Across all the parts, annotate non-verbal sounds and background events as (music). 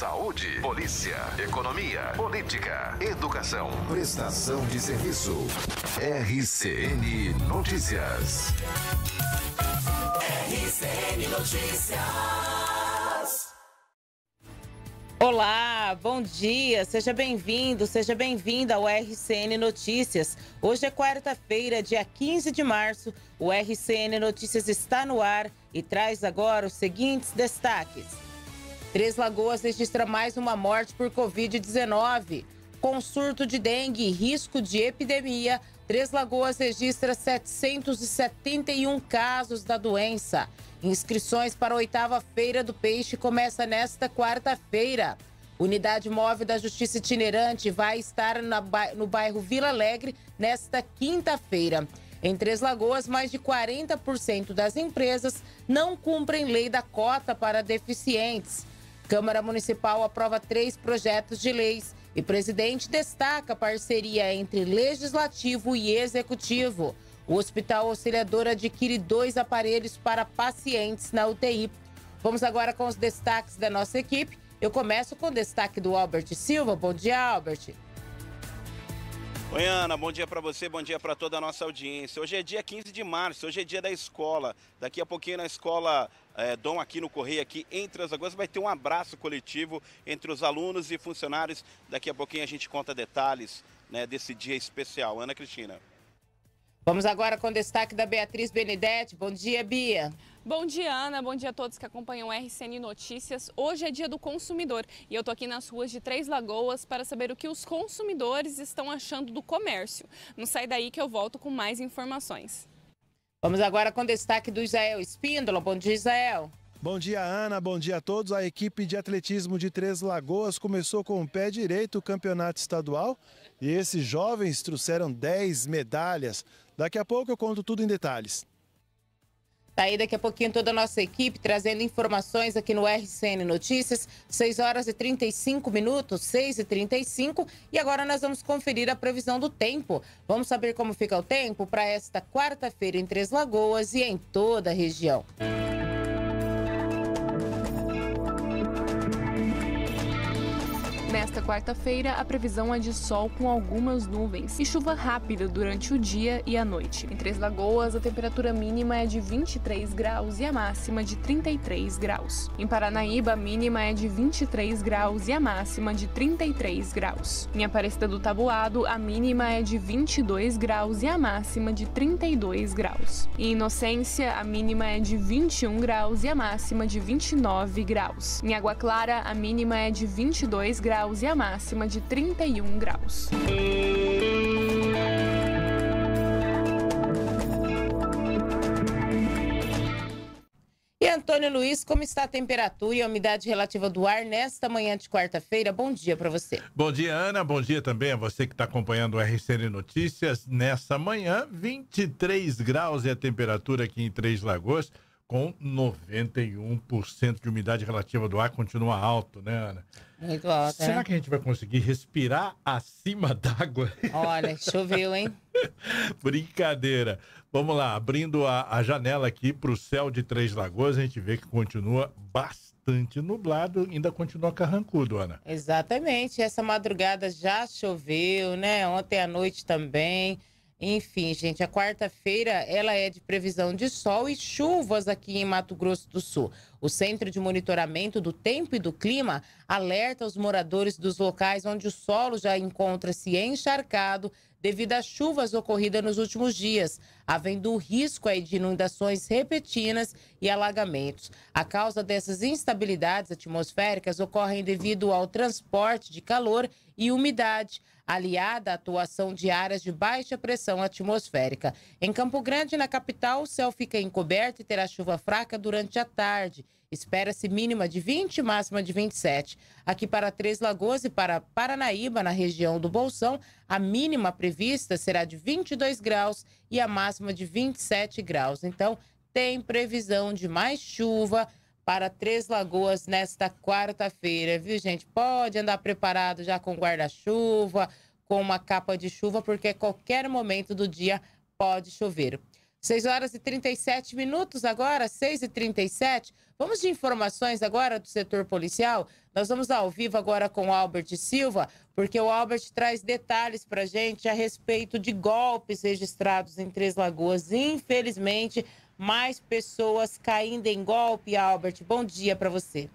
saúde, polícia, economia, política, educação, prestação de serviço. RCN Notícias. RCN Notícias. Olá, bom dia, seja bem-vindo, seja bem-vinda ao RCN Notícias. Hoje é quarta-feira, dia 15 de março. O RCN Notícias está no ar e traz agora os seguintes destaques. Três Lagoas registra mais uma morte por Covid-19. Com surto de dengue e risco de epidemia, Três Lagoas registra 771 casos da doença. Inscrições para a oitava Feira do Peixe começa nesta quarta-feira. Unidade móvel da Justiça Itinerante vai estar no bairro Vila Alegre nesta quinta-feira. Em Três Lagoas, mais de 40% das empresas não cumprem lei da cota para deficientes. Câmara Municipal aprova três projetos de leis e presidente destaca parceria entre legislativo e executivo. O Hospital Auxiliador adquire dois aparelhos para pacientes na UTI. Vamos agora com os destaques da nossa equipe. Eu começo com o destaque do Albert Silva. Bom dia, Albert. Oi, Ana, bom dia para você, bom dia para toda a nossa audiência. Hoje é dia 15 de março, hoje é dia da escola. Daqui a pouquinho na escola é, Dom aqui no Correio, aqui entre as Lagoas, vai ter um abraço coletivo entre os alunos e funcionários. Daqui a pouquinho a gente conta detalhes né, desse dia especial. Ana Cristina. Vamos agora com destaque da Beatriz Benedetti. Bom dia, Bia. Bom dia, Ana. Bom dia a todos que acompanham o RCN Notícias. Hoje é dia do consumidor e eu tô aqui nas ruas de Três Lagoas para saber o que os consumidores estão achando do comércio. Não sai daí que eu volto com mais informações. Vamos agora com o destaque do Israel Espíndola. Bom dia, Israel. Bom dia, Ana. Bom dia a todos. A equipe de atletismo de Três Lagoas começou com o pé direito o campeonato estadual e esses jovens trouxeram 10 medalhas. Daqui a pouco eu conto tudo em detalhes. Tá aí daqui a pouquinho toda a nossa equipe trazendo informações aqui no RCN Notícias, 6 horas e 35 minutos, 6 e 35 e agora nós vamos conferir a previsão do tempo. Vamos saber como fica o tempo para esta quarta-feira em Três Lagoas e em toda a região. Nesta quarta-feira, a previsão é de sol com algumas nuvens e chuva rápida durante o dia e a noite. Em Três Lagoas, a temperatura mínima é de 23 graus e a máxima de 33 graus. Em Paranaíba, a mínima é de 23 graus e a máxima de 33 graus. Em Aparecida do Tabuado, a mínima é de 22 graus e a máxima de 32 graus. Em Inocência, a mínima é de 21 graus e a máxima de 29 graus. Em Água Clara, a mínima é de 22 graus graus e a máxima de 31 graus. E Antônio Luiz, como está a temperatura e a umidade relativa do ar nesta manhã de quarta-feira? Bom dia para você. Bom dia, Ana. Bom dia também a você que está acompanhando o RCN Notícias. Nessa manhã, 23 graus é a temperatura aqui em Três Lagoas, com 91% de umidade relativa do ar. Continua alto, né, Ana? Muito alta. Será né? que a gente vai conseguir respirar acima d'água? Olha, choveu, hein? (laughs) Brincadeira. Vamos lá, abrindo a, a janela aqui para o céu de Três Lagoas, a gente vê que continua bastante nublado, ainda continua carrancudo, Ana. Exatamente. Essa madrugada já choveu, né? Ontem à noite também. Enfim, gente, a quarta-feira ela é de previsão de sol e chuvas aqui em Mato Grosso do Sul. O Centro de Monitoramento do Tempo e do Clima alerta os moradores dos locais onde o solo já encontra-se encharcado devido às chuvas ocorridas nos últimos dias, havendo risco aí de inundações repetidas e alagamentos. A causa dessas instabilidades atmosféricas ocorrem devido ao transporte de calor e umidade, aliada à atuação de áreas de baixa pressão atmosférica. Em Campo Grande, na capital, o céu fica encoberto e terá chuva fraca durante a tarde. Espera-se mínima de 20, máxima de 27. Aqui para Três Lagoas e para Paranaíba, na região do Bolsão, a mínima prevista será de 22 graus e a máxima de 27 graus. Então, tem previsão de mais chuva para Três Lagoas nesta quarta-feira, viu, gente? Pode andar preparado já com guarda-chuva, com uma capa de chuva, porque qualquer momento do dia pode chover. 6 horas e 37 minutos agora, 6 e 37. Vamos de informações agora do setor policial. Nós vamos ao vivo agora com o Albert Silva, porque o Albert traz detalhes para gente a respeito de golpes registrados em Três Lagoas. Infelizmente, mais pessoas caindo em golpe. Albert, bom dia para você.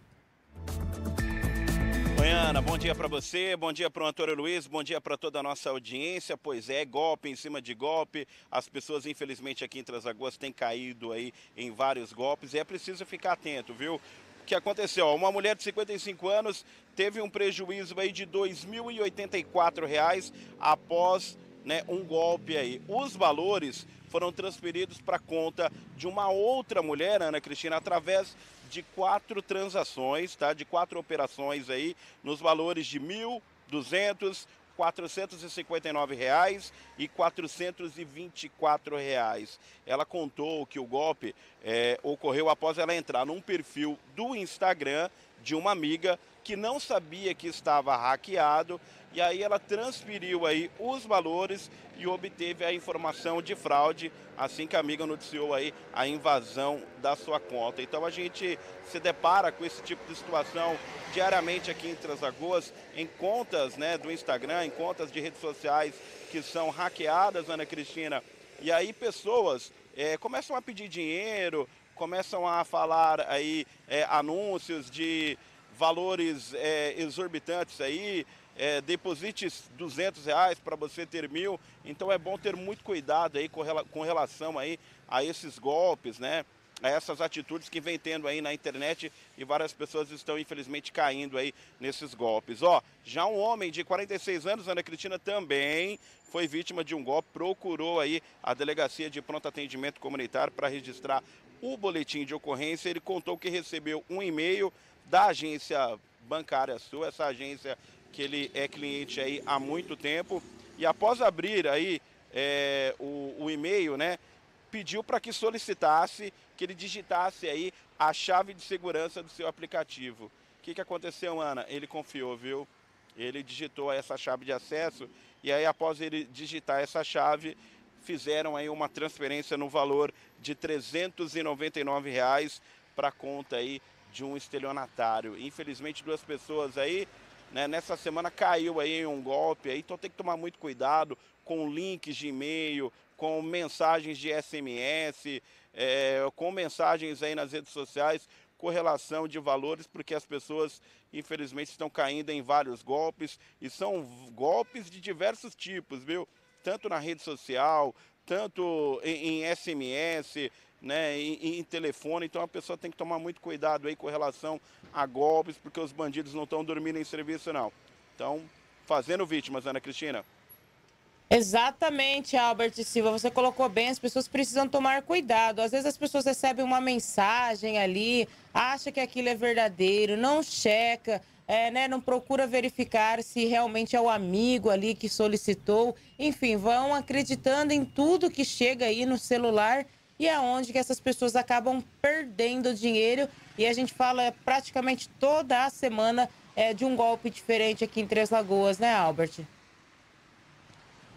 Oi, Ana, bom dia para você, bom dia para o Antônio Luiz, bom dia para toda a nossa audiência. Pois é, golpe em cima de golpe. As pessoas, infelizmente, aqui em Transagoas têm caído aí em vários golpes e é preciso ficar atento, viu? O que aconteceu? Uma mulher de 55 anos teve um prejuízo aí de R$ 2.084 após né, um golpe aí. Os valores foram transferidos para conta de uma outra mulher, Ana Cristina, através de quatro transações, tá? De quatro operações aí, nos valores de mil, duzentos, R$ reais e R$ reais. Ela contou que o golpe é, ocorreu após ela entrar num perfil do Instagram de uma amiga que não sabia que estava hackeado e aí ela transferiu aí os valores e obteve a informação de fraude, assim que a amiga noticiou aí a invasão da sua conta. Então a gente se depara com esse tipo de situação diariamente aqui em Transagoas, em contas né, do Instagram, em contas de redes sociais que são hackeadas, Ana Cristina. E aí pessoas é, começam a pedir dinheiro, começam a falar aí é, anúncios de valores é, exorbitantes aí, é, deposite 200 reais para você ter mil. Então é bom ter muito cuidado aí com, com relação aí a esses golpes, né? A essas atitudes que vem tendo aí na internet e várias pessoas estão infelizmente caindo aí nesses golpes. Ó, já um homem de 46 anos, Ana Cristina, também foi vítima de um golpe, procurou aí a delegacia de pronto atendimento comunitário para registrar o boletim de ocorrência. Ele contou que recebeu um e-mail da agência bancária sua, essa agência que ele é cliente aí há muito tempo. E após abrir aí é, o, o e-mail, né, pediu para que solicitasse, que ele digitasse aí a chave de segurança do seu aplicativo. O que, que aconteceu, Ana? Ele confiou, viu? Ele digitou essa chave de acesso e aí após ele digitar essa chave, fizeram aí uma transferência no valor de 399 reais para conta aí de um estelionatário. Infelizmente, duas pessoas aí né? Nessa semana caiu aí um golpe, aí, então tem que tomar muito cuidado com links de e-mail, com mensagens de SMS, é, com mensagens aí nas redes sociais, correlação de valores, porque as pessoas, infelizmente, estão caindo em vários golpes, e são golpes de diversos tipos, viu? Tanto na rede social, tanto em, em SMS, né, em, em, telefone, então a pessoa tem que tomar muito cuidado aí com relação a golpes, porque os bandidos não estão dormindo em serviço não. Então, fazendo vítimas, Ana Cristina. Exatamente, Albert Silva, você colocou bem, as pessoas precisam tomar cuidado. Às vezes as pessoas recebem uma mensagem ali, acha que aquilo é verdadeiro, não checa, é, né, não procura verificar se realmente é o amigo ali que solicitou. Enfim, vão acreditando em tudo que chega aí no celular e é onde que essas pessoas acabam perdendo dinheiro. E a gente fala praticamente toda a semana é, de um golpe diferente aqui em Três Lagoas, né, Albert?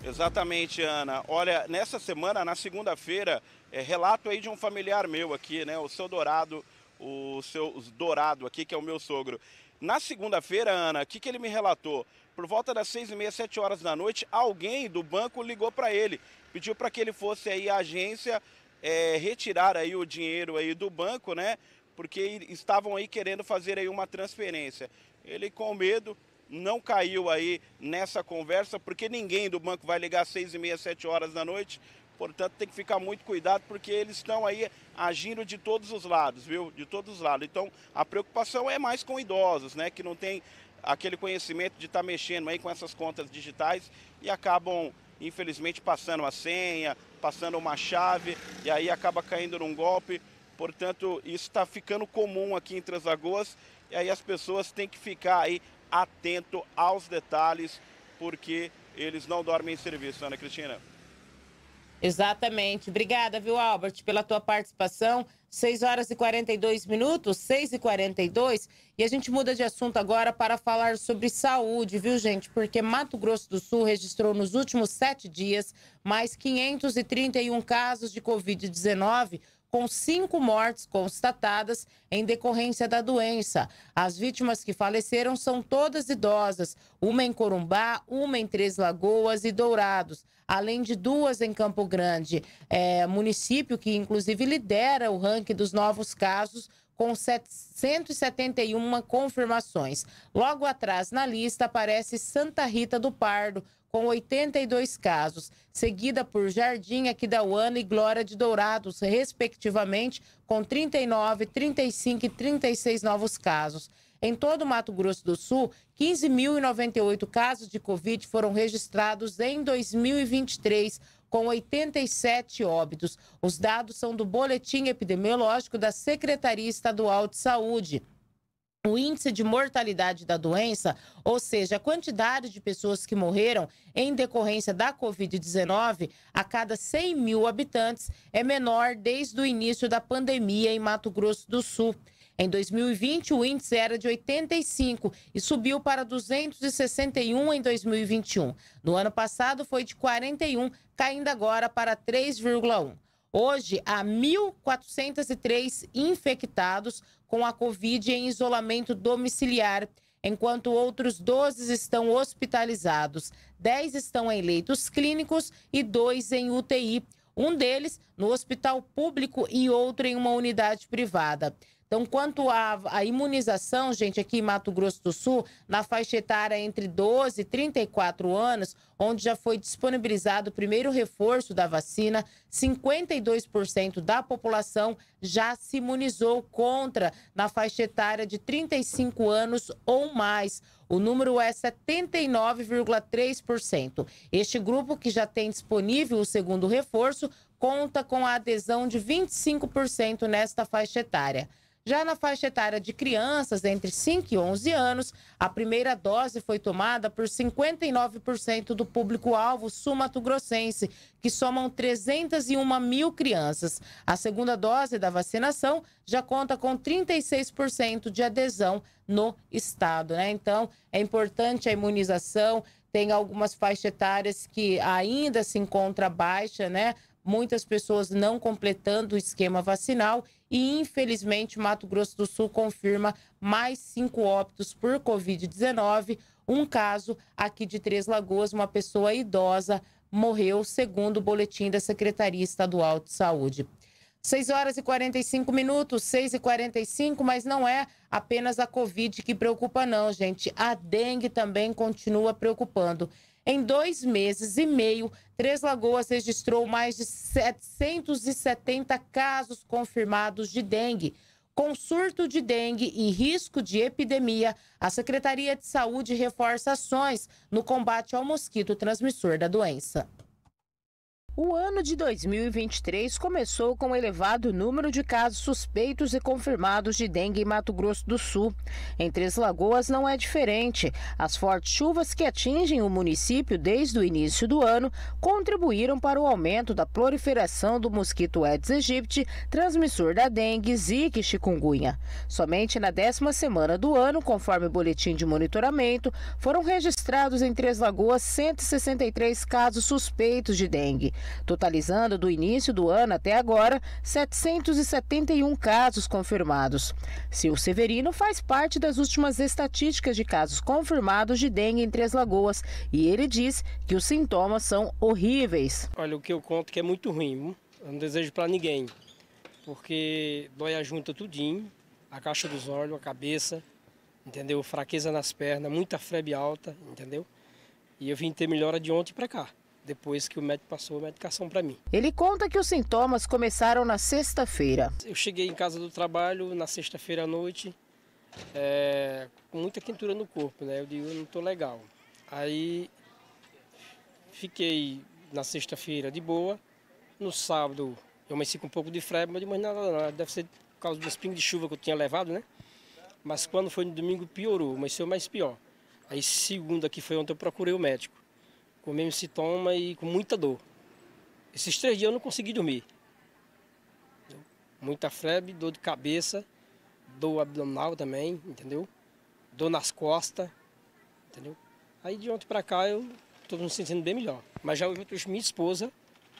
Exatamente, Ana. Olha, nessa semana, na segunda-feira, é, relato aí de um familiar meu aqui, né? O seu Dourado, o seu Dourado aqui, que é o meu sogro. Na segunda-feira, Ana, o que, que ele me relatou? Por volta das seis e meia, sete horas da noite, alguém do banco ligou para ele, pediu para que ele fosse aí à agência é, retirar aí o dinheiro aí do banco, né? Porque estavam aí querendo fazer aí uma transferência. Ele com medo não caiu aí nessa conversa, porque ninguém do banco vai ligar às seis e meia, sete horas da noite. Portanto, tem que ficar muito cuidado, porque eles estão aí agindo de todos os lados, viu? De todos os lados. Então, a preocupação é mais com idosos, né? Que não tem aquele conhecimento de estar tá mexendo aí com essas contas digitais e acabam infelizmente passando a senha, passando uma chave e aí acaba caindo num golpe. Portanto, isso está ficando comum aqui em Transagoas e aí as pessoas têm que ficar aí atento aos detalhes porque eles não dormem em serviço, Ana Cristina. Exatamente. Obrigada, viu, Albert, pela tua participação. 6 horas e 42 minutos, 6 e 42 e a gente muda de assunto agora para falar sobre saúde, viu, gente? Porque Mato Grosso do Sul registrou nos últimos sete dias mais 531 casos de Covid-19, com cinco mortes constatadas em decorrência da doença. As vítimas que faleceram são todas idosas, uma em Corumbá, uma em Três Lagoas e Dourados, além de duas em Campo Grande, é, município que inclusive lidera o ranking dos novos casos com 171 confirmações. Logo atrás na lista aparece Santa Rita do Pardo, com 82 casos, seguida por Jardim Aquidauana e Glória de Dourados, respectivamente, com 39, 35 e 36 novos casos. Em todo o Mato Grosso do Sul, 15.098 casos de Covid foram registrados em 2023, com 87 óbitos. Os dados são do Boletim Epidemiológico da Secretaria Estadual de Saúde o índice de mortalidade da doença, ou seja, a quantidade de pessoas que morreram em decorrência da Covid-19 a cada 100 mil habitantes, é menor desde o início da pandemia em Mato Grosso do Sul. Em 2020, o índice era de 85 e subiu para 261 em 2021. No ano passado, foi de 41, caindo agora para 3,1. Hoje, há 1.403 infectados com a Covid em isolamento domiciliar, enquanto outros 12 estão hospitalizados. 10 estão em leitos clínicos e dois em UTI. Um deles no hospital público e outro em uma unidade privada. Então, quanto à, imunização, gente, aqui em Mato Grosso do Sul, na faixa etária entre 12 e 34 anos, onde já foi disponibilizado o primeiro reforço da vacina, 52% da população já se imunizou contra na faixa etária de 35 anos ou mais. O número é 79,3%. Este grupo, que já tem disponível o segundo reforço, conta com a adesão de 25% nesta faixa etária. Já na faixa etária de crianças entre 5 e 11 anos, a primeira dose foi tomada por 59% do público-alvo sul-mato-grossense, que somam 301 mil crianças. A segunda dose da vacinação já conta com 36% de adesão no estado, né? Então, é importante a imunização. Tem algumas faixas etárias que ainda se encontra baixa, né? Muitas pessoas não completando o esquema vacinal e, infelizmente, Mato Grosso do Sul confirma mais cinco óbitos por Covid-19. Um caso aqui de Três Lagoas, uma pessoa idosa morreu, segundo o boletim da Secretaria Estadual de Saúde. 6 horas e 45 minutos, 6 e 45, mas não é apenas a Covid que preocupa, não, gente. A dengue também continua preocupando. Em dois meses e meio, Três Lagoas registrou mais de 770 casos confirmados de dengue. Com surto de dengue e risco de epidemia, a Secretaria de Saúde reforça ações no combate ao mosquito transmissor da doença. O ano de 2023 começou com um elevado número de casos suspeitos e confirmados de dengue em Mato Grosso do Sul. Em Três Lagoas não é diferente. As fortes chuvas que atingem o município desde o início do ano contribuíram para o aumento da proliferação do mosquito Aedes aegypti, transmissor da dengue, zika e chikungunya. Somente na décima semana do ano, conforme o boletim de monitoramento, foram registrados em Três Lagoas 163 casos suspeitos de dengue totalizando do início do ano até agora 771 casos confirmados. Sil Severino faz parte das últimas estatísticas de casos confirmados de dengue em Três Lagoas e ele diz que os sintomas são horríveis. Olha, o que eu conto que é muito ruim, eu não desejo para ninguém, porque dói a junta tudinho, a caixa dos olhos, a cabeça, entendeu? Fraqueza nas pernas, muita febre alta, entendeu? E eu vim ter melhora de ontem para cá depois que o médico passou a medicação para mim. Ele conta que os sintomas começaram na sexta-feira. Eu cheguei em casa do trabalho na sexta-feira à noite, é, com muita quentura no corpo, né? Eu digo, eu não estou legal. Aí fiquei na sexta-feira de boa. No sábado eu amanheci com um pouco de febre, mas nada, nada, deve ser por causa do espinho de chuva que eu tinha levado, né? Mas quando foi no domingo piorou, mas foi mais pior. Aí segunda que foi ontem eu procurei o médico com o mesmo sintoma e com muita dor. Esses três dias eu não consegui dormir. Muita febre, dor de cabeça, dor abdominal também, entendeu? Dor nas costas, entendeu? Aí de ontem para cá eu estou me sentindo bem melhor. Mas já hoje eu trouxe minha esposa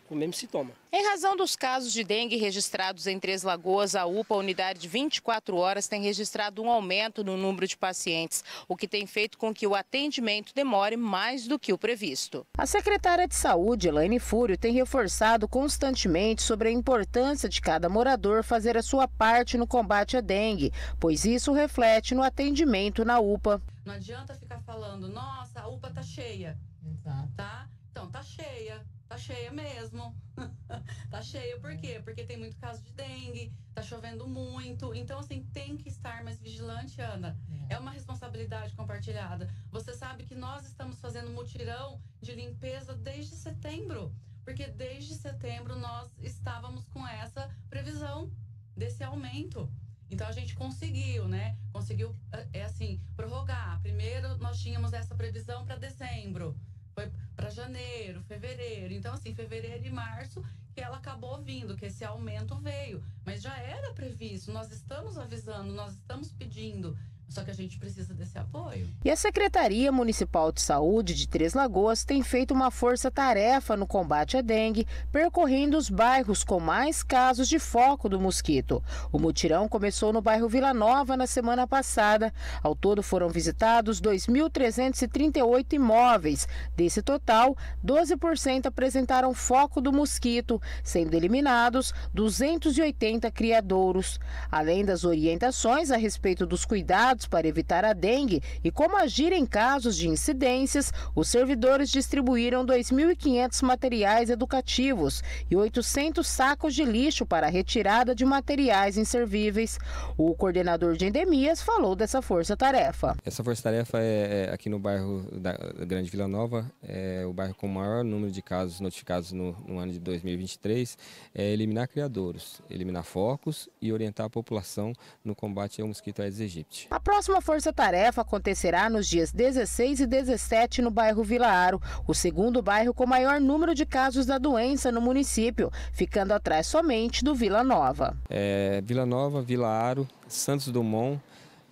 com o mesmo sintoma. Em razão dos casos de dengue registrados em Três Lagoas, a UPA, a unidade de 24 horas, tem registrado um aumento no número de pacientes, o que tem feito com que o atendimento demore mais do que o previsto. A secretária de Saúde, Elaine Fúrio, tem reforçado constantemente sobre a importância de cada morador fazer a sua parte no combate à dengue, pois isso reflete no atendimento na UPA. Não adianta ficar falando, nossa, a UPA tá cheia. Exato. Tá? Então, tá cheia Tá cheia mesmo. (laughs) tá cheia por quê? Porque tem muito caso de dengue, tá chovendo muito. Então, assim, tem que estar mais vigilante, Ana. É. é uma responsabilidade compartilhada. Você sabe que nós estamos fazendo mutirão de limpeza desde setembro. Porque desde setembro nós estávamos com essa previsão desse aumento. Então a gente conseguiu, né? Conseguiu, é, é assim, prorrogar. Primeiro nós tínhamos essa previsão para dezembro foi para janeiro, fevereiro. Então, assim, fevereiro e março que ela acabou vindo, que esse aumento veio. Mas já era previsto, nós estamos avisando, nós estamos pedindo. Só que a gente precisa desse apoio. E a Secretaria Municipal de Saúde de Três Lagoas tem feito uma força-tarefa no combate à dengue, percorrendo os bairros com mais casos de foco do mosquito. O mutirão começou no bairro Vila Nova na semana passada. Ao todo foram visitados 2.338 imóveis. Desse total, 12% apresentaram foco do mosquito, sendo eliminados 280 criadouros. Além das orientações a respeito dos cuidados para evitar a dengue e como agir em casos de incidências, os servidores distribuíram 2.500 materiais educativos e 800 sacos de lixo para a retirada de materiais inservíveis. O coordenador de endemias falou dessa força-tarefa. Essa força-tarefa é, é, aqui no bairro da Grande Vila Nova, é o bairro com o maior número de casos notificados no, no ano de 2023, é eliminar criadouros, eliminar focos e orientar a população no combate ao mosquito Aedes aegypti. A próxima força-tarefa acontecerá nos dias 16 e 17 no bairro Vila Aro, o segundo bairro com maior número de casos da doença no município, ficando atrás somente do Vila Nova. É, Vila Nova, Vila Aro, Santos Dumont,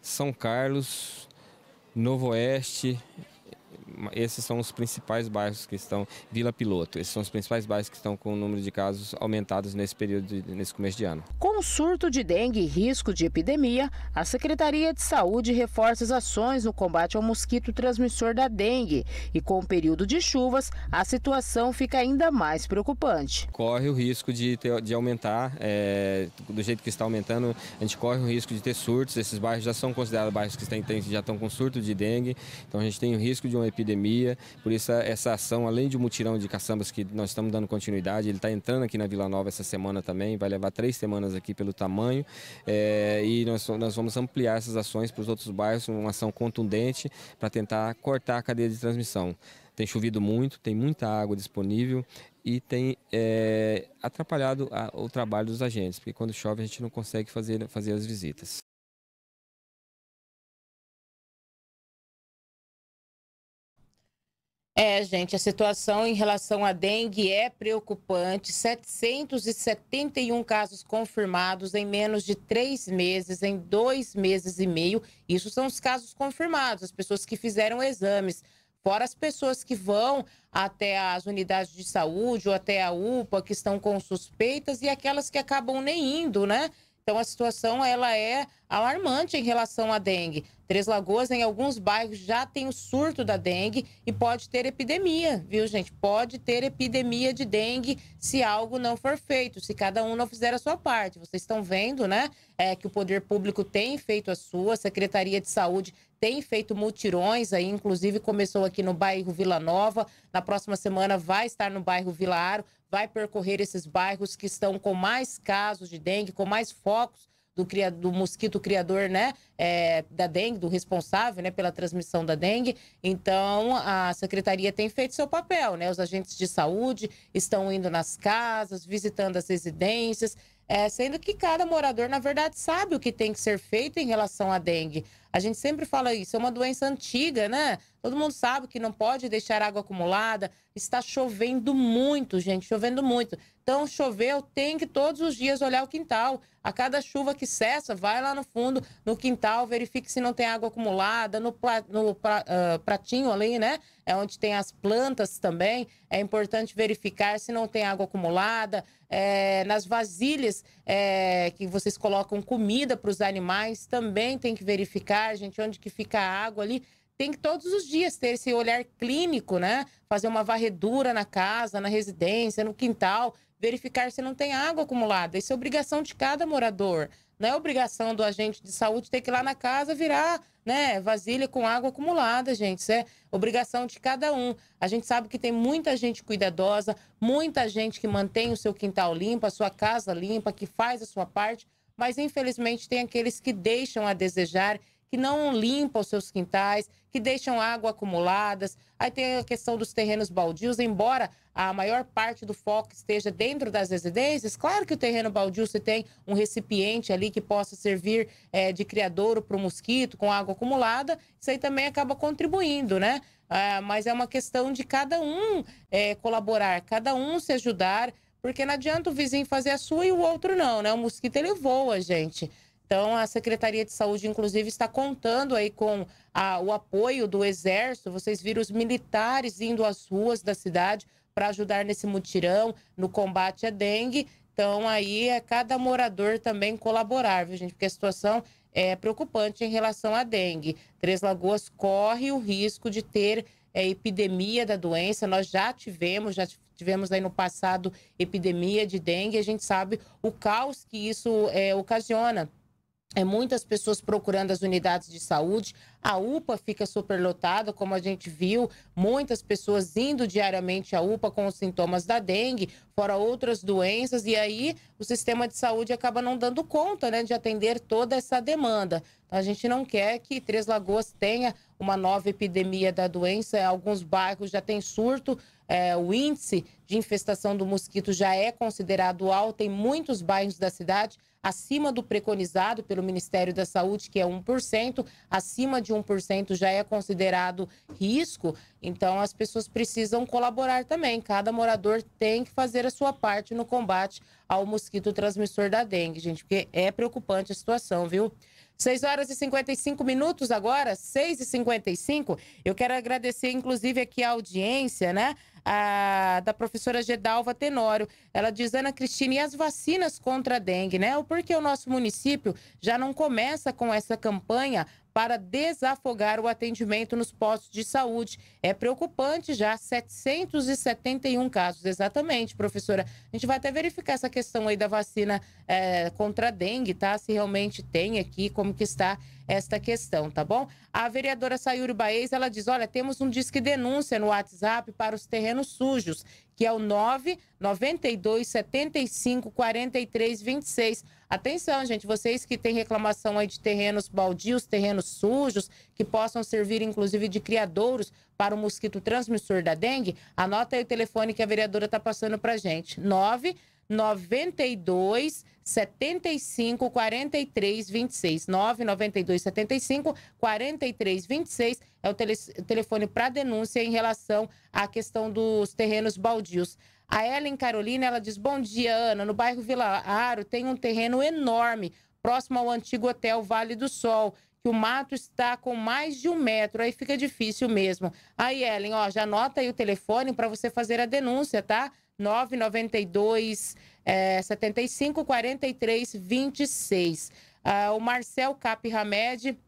São Carlos, Novo Oeste, esses são os principais bairros que estão, Vila Piloto, esses são os principais bairros que estão com o número de casos aumentados nesse período, de, nesse começo de ano. Com o surto de dengue e risco de epidemia, a Secretaria de Saúde reforça as ações no combate ao mosquito transmissor da dengue e com o período de chuvas, a situação fica ainda mais preocupante. Corre o risco de, ter, de aumentar, é, do jeito que está aumentando, a gente corre o risco de ter surtos, esses bairros já são considerados bairros que já estão com surto de dengue, então a gente tem o risco de uma epidemia. Por isso, essa ação, além de um mutirão de caçambas que nós estamos dando continuidade, ele está entrando aqui na Vila Nova essa semana também, vai levar três semanas aqui pelo tamanho. É, e nós, nós vamos ampliar essas ações para os outros bairros, uma ação contundente para tentar cortar a cadeia de transmissão. Tem chovido muito, tem muita água disponível e tem é, atrapalhado a, o trabalho dos agentes, porque quando chove a gente não consegue fazer, fazer as visitas. É, gente, a situação em relação à dengue é preocupante. 771 casos confirmados em menos de três meses, em dois meses e meio. Isso são os casos confirmados, as pessoas que fizeram exames. Fora as pessoas que vão até as unidades de saúde ou até a UPA, que estão com suspeitas, e aquelas que acabam nem indo, né? Então a situação ela é alarmante em relação à dengue. Três Lagoas, em alguns bairros, já tem o surto da dengue e pode ter epidemia, viu, gente? Pode ter epidemia de dengue se algo não for feito, se cada um não fizer a sua parte. Vocês estão vendo, né? É, que o poder público tem feito a sua, a Secretaria de Saúde tem feito mutirões aí, inclusive começou aqui no bairro Vila Nova. Na próxima semana vai estar no bairro Vila Aro, vai percorrer esses bairros que estão com mais casos de dengue, com mais focos do, do mosquito criador, né, é, da dengue, do responsável, né, pela transmissão da dengue. Então, a secretaria tem feito seu papel, né? Os agentes de saúde estão indo nas casas, visitando as residências, é, sendo que cada morador, na verdade, sabe o que tem que ser feito em relação à dengue. A gente sempre fala isso, é uma doença antiga, né? Todo mundo sabe que não pode deixar água acumulada. Está chovendo muito, gente, chovendo muito. Então, choveu, tem que todos os dias olhar o quintal. A cada chuva que cessa, vai lá no fundo, no quintal, verifique se não tem água acumulada, no, no uh, pratinho ali, né? É onde tem as plantas também. É importante verificar se não tem água acumulada. É, nas vasilhas é, que vocês colocam comida para os animais, também tem que verificar, gente, onde que fica a água ali tem que todos os dias ter esse olhar clínico, né? Fazer uma varredura na casa, na residência, no quintal, verificar se não tem água acumulada. Isso é obrigação de cada morador. Não é obrigação do agente de saúde ter que ir lá na casa virar né, vasilha com água acumulada, gente. Isso é obrigação de cada um. A gente sabe que tem muita gente cuidadosa, muita gente que mantém o seu quintal limpo, a sua casa limpa, que faz a sua parte, mas infelizmente tem aqueles que deixam a desejar que não limpam os seus quintais, que deixam água acumuladas. Aí tem a questão dos terrenos baldios, embora a maior parte do foco esteja dentro das residências, claro que o terreno baldio você tem um recipiente ali que possa servir é, de criadouro para o mosquito com água acumulada, isso aí também acaba contribuindo, né? Ah, mas é uma questão de cada um é, colaborar, cada um se ajudar, porque não adianta o vizinho fazer a sua e o outro não, né? O mosquito ele voa, gente. Então, a Secretaria de Saúde, inclusive, está contando aí com a, o apoio do Exército. Vocês viram os militares indo às ruas da cidade para ajudar nesse mutirão, no combate à dengue. Então, aí é cada morador também colaborar, viu, gente? Porque a situação é preocupante em relação à dengue. Três Lagoas corre o risco de ter é, epidemia da doença. Nós já tivemos, já tivemos aí no passado epidemia de dengue. A gente sabe o caos que isso é, ocasiona é, muitas pessoas procurando as unidades de saúde. A UPA fica superlotada, como a gente viu, muitas pessoas indo diariamente à UPA com os sintomas da dengue, fora outras doenças, e aí o sistema de saúde acaba não dando conta né, de atender toda essa demanda. Então, a gente não quer que Três Lagoas tenha uma nova epidemia da doença. Alguns bairros já tem surto, é, o índice de infestação do mosquito já é considerado alto em muitos bairros da cidade acima do preconizado pelo Ministério da Saúde, que é 1%, acima de 1% já é considerado risco, então as pessoas precisam colaborar também. Cada morador tem que fazer a sua parte no combate ao mosquito transmissor da dengue, gente, porque é preocupante a situação, viu? 6 horas e 55 minutos agora, 6 e 55. Eu quero agradecer, inclusive, aqui a audiência, né? A, da professora Gedalva Tenório. Ela diz, Ana Cristina, e as vacinas contra a dengue, né? O porquê o nosso município já não começa com essa campanha para desafogar o atendimento nos postos de saúde. É preocupante já, 771 casos. Exatamente, professora. A gente vai até verificar essa questão aí da vacina é, contra a dengue, tá? Se realmente tem aqui, como que está esta questão, tá bom? A vereadora Sayuri Baez, ela diz, olha, temos um disque denúncia no WhatsApp para os terrenos sujos que é o 992 75 43 26. Atenção, gente, vocês que têm reclamação aí de terrenos baldios, terrenos sujos, que possam servir inclusive de criadouros para o mosquito transmissor da dengue, anota aí o telefone que a vereadora está passando para gente. 9 92 75 43 26. 9 92 75 43 26 é o tele, telefone para denúncia em relação à questão dos terrenos baldios. A Ellen Carolina, ela diz: Bom dia, Ana. No bairro Vila Aro tem um terreno enorme, próximo ao antigo hotel Vale do Sol que o mato está com mais de um metro, aí fica difícil mesmo. Aí, Ellen, ó, já anota aí o telefone para você fazer a denúncia, tá? 992 é, 75 43 26. Ah, o Marcel Cap Hamed,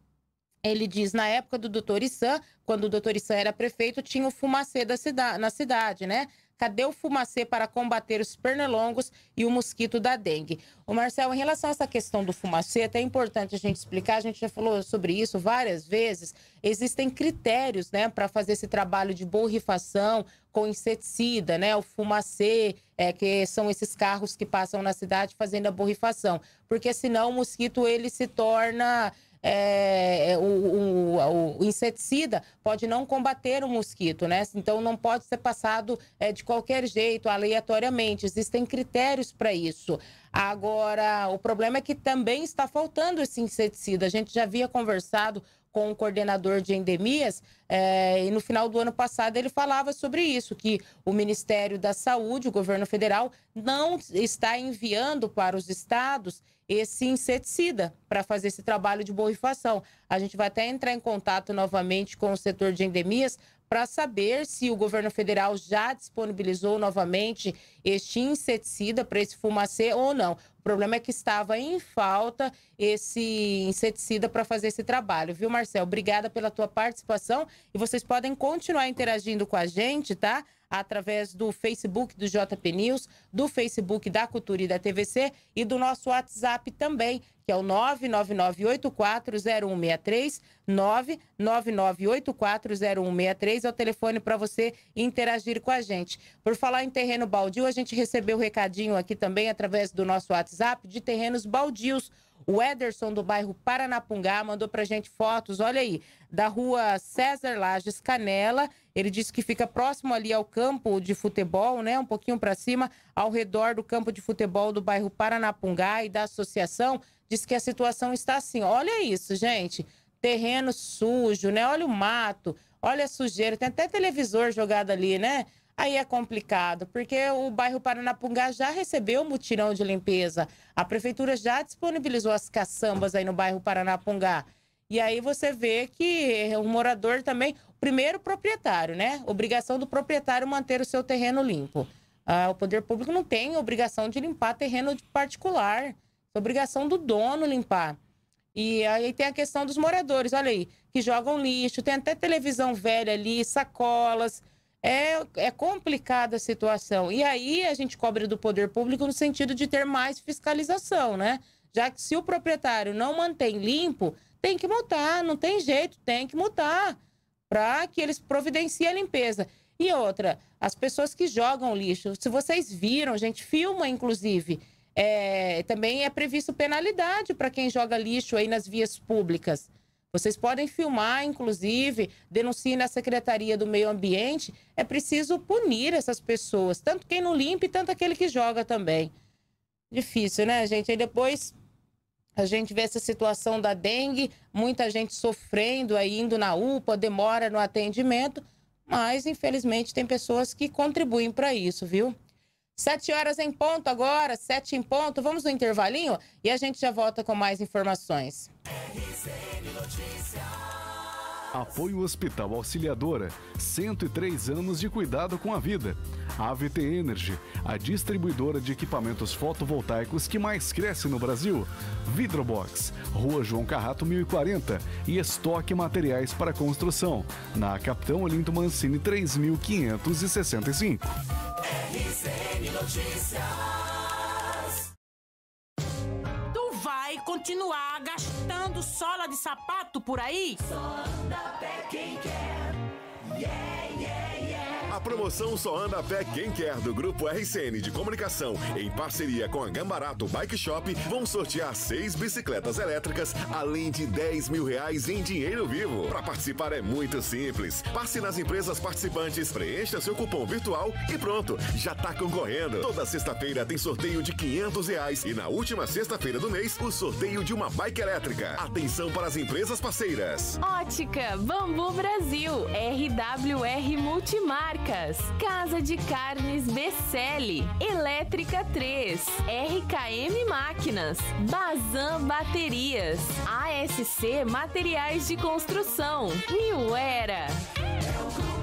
ele diz, na época do doutor Issan, quando o doutor Issan era prefeito, tinha o fumacê da cidade, na cidade, né? Cadê o fumacê para combater os pernilongos e o mosquito da dengue? O Marcel, em relação a essa questão do fumacê, é até importante a gente explicar, a gente já falou sobre isso várias vezes. Existem critérios, né, para fazer esse trabalho de borrifação com inseticida, né? O fumacê, é, que são esses carros que passam na cidade fazendo a borrifação. Porque senão o mosquito ele se torna é, o, o, o, inseticida pode não combater o mosquito, né? Então não pode ser passado é, de qualquer jeito, aleatoriamente. Existem critérios para isso. Agora, o problema é que também está faltando esse inseticida. A gente já havia conversado com o coordenador de endemias, é, e no final do ano passado ele falava sobre isso, que o Ministério da Saúde, o governo federal, não está enviando para os estados esse inseticida para fazer esse trabalho de borrifação. A gente vai até entrar em contato novamente com o setor de endemias para saber se o governo federal já disponibilizou novamente este inseticida para esse fumacê ou não. O problema é que estava em falta esse inseticida para fazer esse trabalho, viu, Marcel? Obrigada pela tua participação e vocês podem continuar interagindo com a gente, tá? Através do Facebook do JP News, do Facebook da Cultura e da TVC e do nosso WhatsApp também, que é o 999840163, 999840163 é o telefone para você interagir com a gente. Por falar em terreno baldio, a gente recebeu recadinho aqui também através do nosso WhatsApp de terrenos baldios. O Ederson do bairro Paranapungá mandou pra gente fotos, olha aí, da rua César Lages Canela. Ele disse que fica próximo ali ao campo de futebol, né? Um pouquinho para cima, ao redor do campo de futebol do bairro Paranapungá e da associação. Diz que a situação está assim. Olha isso, gente. Terreno sujo, né? Olha o mato, olha a sujeira. Tem até televisor jogado ali, né? Aí é complicado, porque o bairro Paranapungá já recebeu mutirão de limpeza. A prefeitura já disponibilizou as caçambas aí no bairro Paranapungá. E aí você vê que o morador também, primeiro proprietário, né? Obrigação do proprietário manter o seu terreno limpo. Ah, o poder público não tem obrigação de limpar terreno particular. É obrigação do dono limpar. E aí tem a questão dos moradores, olha aí, que jogam lixo, tem até televisão velha ali, sacolas é, é complicada a situação. E aí a gente cobra do poder público no sentido de ter mais fiscalização, né? Já que se o proprietário não mantém limpo, tem que multar, não tem jeito, tem que multar para que eles providenciem a limpeza. E outra, as pessoas que jogam lixo, se vocês viram, gente, filma inclusive, é, também é previsto penalidade para quem joga lixo aí nas vias públicas. Vocês podem filmar, inclusive, denunciem na Secretaria do Meio Ambiente. É preciso punir essas pessoas, tanto quem não limpa e tanto aquele que joga também. Difícil, né, gente? Aí depois a gente vê essa situação da dengue, muita gente sofrendo, aí indo na UPA, demora no atendimento, mas infelizmente tem pessoas que contribuem para isso, viu? Sete horas em ponto agora, sete em ponto. Vamos no intervalinho e a gente já volta com mais informações. Apoio Hospital Auxiliadora, 103 anos de cuidado com a vida. AVT Energy, a distribuidora de equipamentos fotovoltaicos que mais cresce no Brasil. Vidrobox, Rua João Carrato 1040 e estoque materiais para construção, na Capitão Olinto Mancini 3565. RCN Notícias. Continuar gastando sola de sapato por aí? Só anda pé quem quer. Yeah. A promoção Só Anda a Pé Quem Quer do Grupo RCN de Comunicação, em parceria com a Gambarato Bike Shop, vão sortear seis bicicletas elétricas, além de 10 mil reais em dinheiro vivo. Para participar é muito simples. Passe nas empresas participantes, preencha seu cupom virtual e pronto, já tá concorrendo. Toda sexta-feira tem sorteio de 500 reais e na última sexta-feira do mês, o sorteio de uma bike elétrica. Atenção para as empresas parceiras. Ótica, Bambu Brasil, RWR Multimarca. Casa de Carnes Becelli, Elétrica 3, RKM Máquinas, Bazan Baterias, ASC Materiais de Construção, New Era. É o Grupo.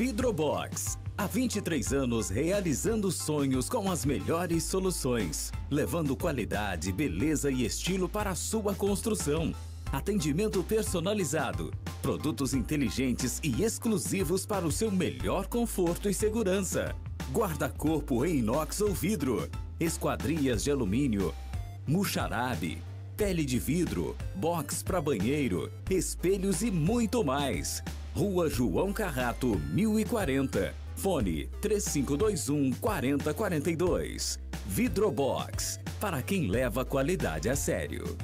Vidrobox Há 23 anos realizando sonhos com as melhores soluções, levando qualidade, beleza e estilo para a sua construção. Atendimento personalizado, produtos inteligentes e exclusivos para o seu melhor conforto e segurança. Guarda-corpo em inox ou vidro, esquadrias de alumínio, muxarabe, pele de vidro, box para banheiro, espelhos e muito mais. Rua João Carrato, 1040. Fone 3521 4042. Vidrobox, para quem leva a qualidade a sério.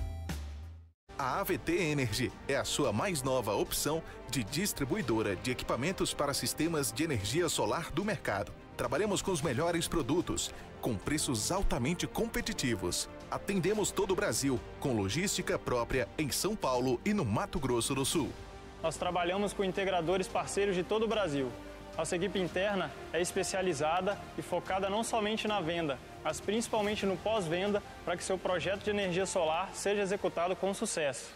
A AVT Energy é a sua mais nova opção de distribuidora de equipamentos para sistemas de energia solar do mercado. Trabalhamos com os melhores produtos, com preços altamente competitivos. Atendemos todo o Brasil, com logística própria em São Paulo e no Mato Grosso do Sul. Nós trabalhamos com integradores parceiros de todo o Brasil. Nossa equipe interna é especializada e focada não somente na venda, mas principalmente no pós-venda para que seu projeto de energia solar seja executado com sucesso.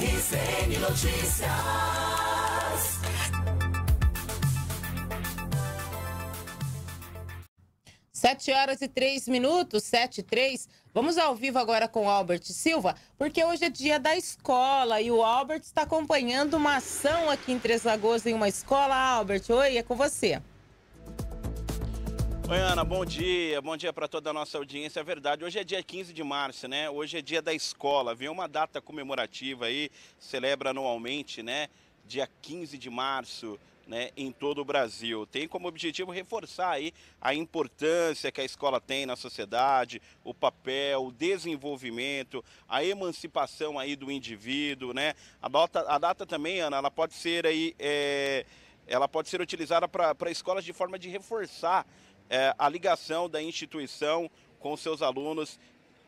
RCN Notícias. Sete horas e três minutos, sete e três. Vamos ao vivo agora com o Albert Silva, porque hoje é dia da escola e o Albert está acompanhando uma ação aqui em Três Lagoas em uma escola. Albert, oi, é com você. Oi, Ana, bom dia. Bom dia para toda a nossa audiência. É verdade, hoje é dia 15 de março, né? Hoje é dia da escola. Viu uma data comemorativa aí, celebra anualmente, né? Dia 15 de março, né, em todo o Brasil. Tem como objetivo reforçar aí a importância que a escola tem na sociedade, o papel, o desenvolvimento, a emancipação aí do indivíduo, né? A data, a data também, Ana, ela pode ser aí, é, ela pode ser utilizada para escolas de forma de reforçar é, a ligação da instituição com seus alunos,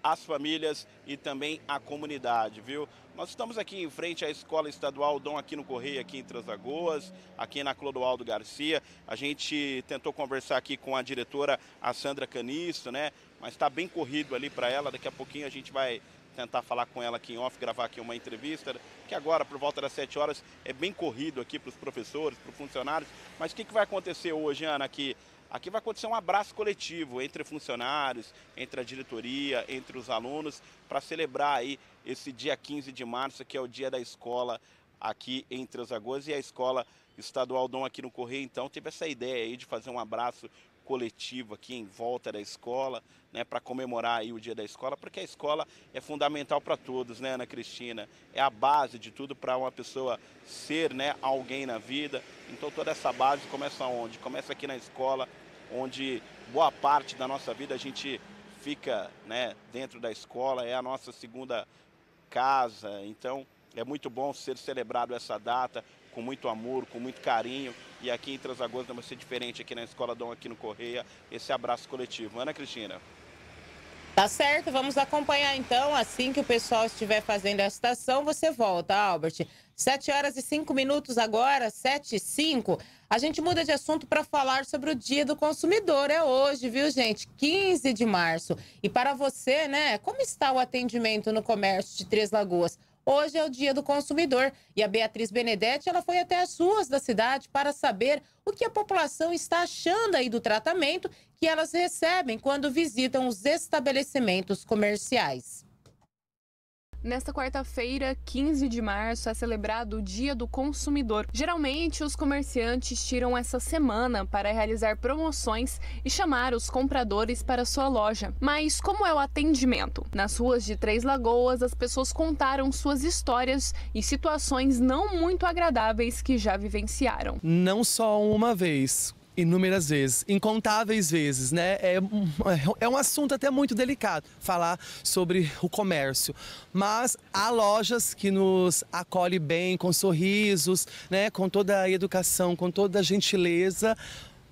as famílias e também a comunidade, viu? Nós estamos aqui em frente à Escola Estadual Dom Aquino Correia, aqui em Transagoas, aqui na Clodoaldo Garcia. A gente tentou conversar aqui com a diretora, a Sandra Canisto, né? Mas está bem corrido ali para ela. Daqui a pouquinho a gente vai tentar falar com ela aqui em off, gravar aqui uma entrevista, que agora, por volta das 7 horas, é bem corrido aqui para os professores, para os funcionários. Mas o que, que vai acontecer hoje, Ana, aqui? Aqui vai acontecer um abraço coletivo entre funcionários, entre a diretoria, entre os alunos, para celebrar aí esse dia 15 de março, que é o dia da escola aqui em Três Lagoas e a escola estadual Dom aqui no Correio, então, teve essa ideia aí de fazer um abraço coletivo aqui em volta da escola, né, para comemorar aí o dia da escola, porque a escola é fundamental para todos, né, Ana Cristina? É a base de tudo para uma pessoa ser, né, alguém na vida. Então toda essa base começa onde? Começa aqui na escola, onde boa parte da nossa vida a gente fica, né, dentro da escola, é a nossa segunda casa. Então é muito bom ser celebrado essa data com muito amor, com muito carinho. E aqui em Transagosto não vai ser diferente aqui na Escola Dom aqui no Correia, esse abraço coletivo. Ana Cristina. Tá certo, vamos acompanhar então. Assim que o pessoal estiver fazendo a estação, você volta, Albert. Sete horas e cinco minutos agora, sete e cinco. A gente muda de assunto para falar sobre o Dia do Consumidor. É hoje, viu, gente? 15 de março. E para você, né, como está o atendimento no comércio de Três Lagoas? Hoje é o Dia do Consumidor e a Beatriz Benedetti ela foi até as ruas da cidade para saber o que a população está achando aí do tratamento que elas recebem quando visitam os estabelecimentos comerciais. Nesta quarta-feira, 15 de março, é celebrado o Dia do Consumidor. Geralmente, os comerciantes tiram essa semana para realizar promoções e chamar os compradores para sua loja. Mas como é o atendimento? Nas ruas de Três Lagoas, as pessoas contaram suas histórias e situações não muito agradáveis que já vivenciaram. Não só uma vez, inúmeras vezes, incontáveis vezes, né? É, é um assunto até muito delicado falar sobre o comércio, mas há lojas que nos acolhem bem, com sorrisos, né? Com toda a educação, com toda a gentileza,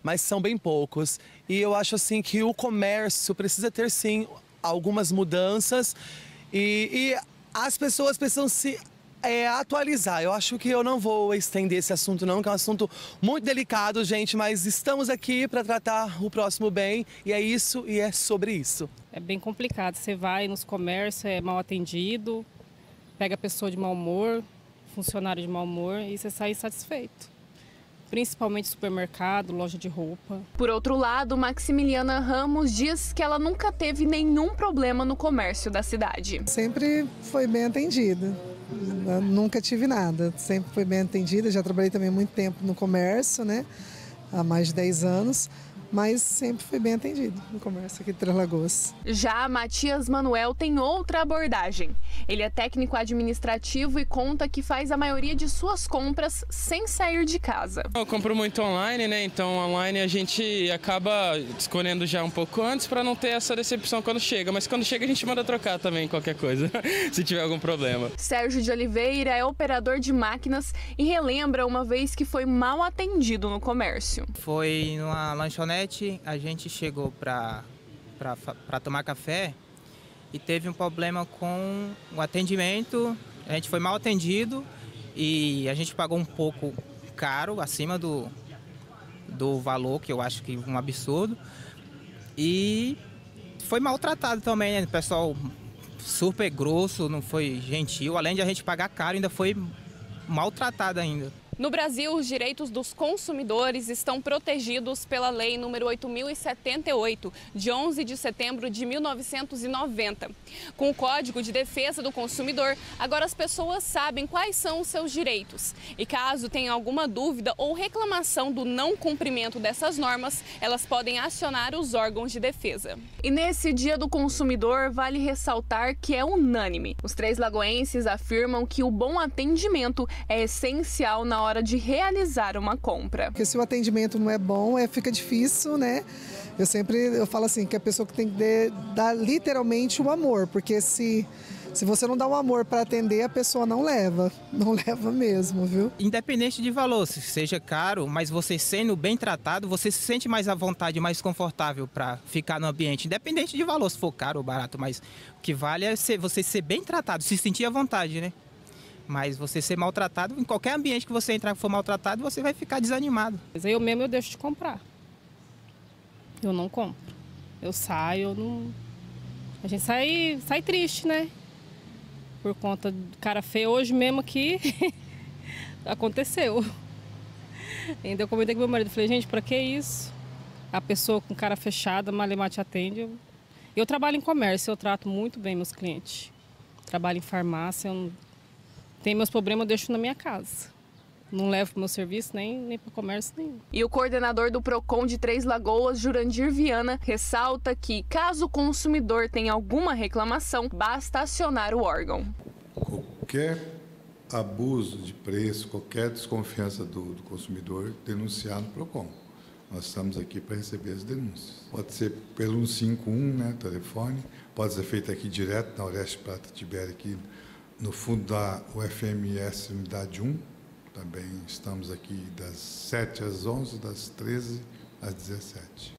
mas são bem poucos. E eu acho assim que o comércio precisa ter sim algumas mudanças e, e as pessoas precisam se é, atualizar. Eu acho que eu não vou estender esse assunto não, que é um assunto muito delicado, gente, mas estamos aqui para tratar o próximo bem e é isso e é sobre isso. É bem complicado. Você vai nos comércios, é mal atendido, pega a pessoa de mau humor, funcionário de mau humor e você sai insatisfeito. principalmente supermercado, loja de roupa. Por outro lado, Maximiliana Ramos diz que ela nunca teve nenhum problema no comércio da cidade. Sempre foi bem atendida. Nunca tive nada, sempre foi bem atendida. Já trabalhei também muito tempo no comércio, né? Há mais de 10 anos mas sempre foi bem atendido no comércio aqui de Três Lagoas. Já Matias Manuel tem outra abordagem. Ele é técnico administrativo e conta que faz a maioria de suas compras sem sair de casa. Eu compro muito online, né? Então online a gente acaba escolhendo já um pouco antes para não ter essa decepção quando chega, mas quando chega a gente manda trocar também qualquer coisa, (laughs) se tiver algum problema. Sérgio de Oliveira é operador de máquinas e relembra uma vez que foi mal atendido no comércio. Foi numa lanchonete a gente chegou para tomar café e teve um problema com o atendimento. A gente foi mal atendido e a gente pagou um pouco caro, acima do, do valor, que eu acho que um absurdo. E foi maltratado também, né? O pessoal super grosso, não foi gentil. Além de a gente pagar caro, ainda foi maltratado ainda. No Brasil, os direitos dos consumidores estão protegidos pela Lei nº 8078, de 11 de setembro de 1990. Com o Código de Defesa do Consumidor, agora as pessoas sabem quais são os seus direitos. E caso tenha alguma dúvida ou reclamação do não cumprimento dessas normas, elas podem acionar os órgãos de defesa. E nesse Dia do Consumidor, vale ressaltar que é unânime. Os três lagoenses afirmam que o bom atendimento é essencial na hora hora de realizar uma compra. Porque se o atendimento não é bom, é, fica difícil, né? Eu sempre eu falo assim que a pessoa que tem que dar literalmente o amor, porque se se você não dá o um amor para atender, a pessoa não leva. (laughs) Não leva mesmo, viu? Independente de valor, se seja caro, mas você sendo bem tratado, você se sente mais à vontade, mais confortável para ficar no ambiente. Independente de valor, se for caro ou barato, mas o que vale é ser, você ser bem tratado, se sentir à vontade, né? Mas você ser maltratado, em qualquer ambiente que você entrar e for maltratado, você vai ficar desanimado. Mas eu mesmo eu deixo de comprar. Eu não compro. Eu saio, eu não. A gente sai, sai triste, né? Por conta do cara feio hoje mesmo que (laughs) aconteceu. Ainda eu comentei com meu marido, falei, gente, pra que isso? A pessoa com cara fechada, malemate atende. Eu... eu trabalho em comércio, eu trato muito bem meus clientes. Trabalho em farmácia, eu não tem meus problemas, eu deixo na minha casa. Não levo para o meu serviço nem, nem para o comércio nenhum. E o coordenador do PROCON de Três Lagoas, Jurandir Viana, ressalta que, caso o consumidor tenha alguma reclamação, basta acionar o órgão. Qualquer abuso de preço, qualquer desconfiança do, do consumidor, denunciar no PROCON. Nós estamos aqui para receber as denúncias. Pode ser pelo 151, né, telefone, pode ser feito aqui direto na Oreste Prata Tibério, aqui no fundo da UFMS Unidade 1. Também estamos aqui das 7 às 11, das 13 às 17.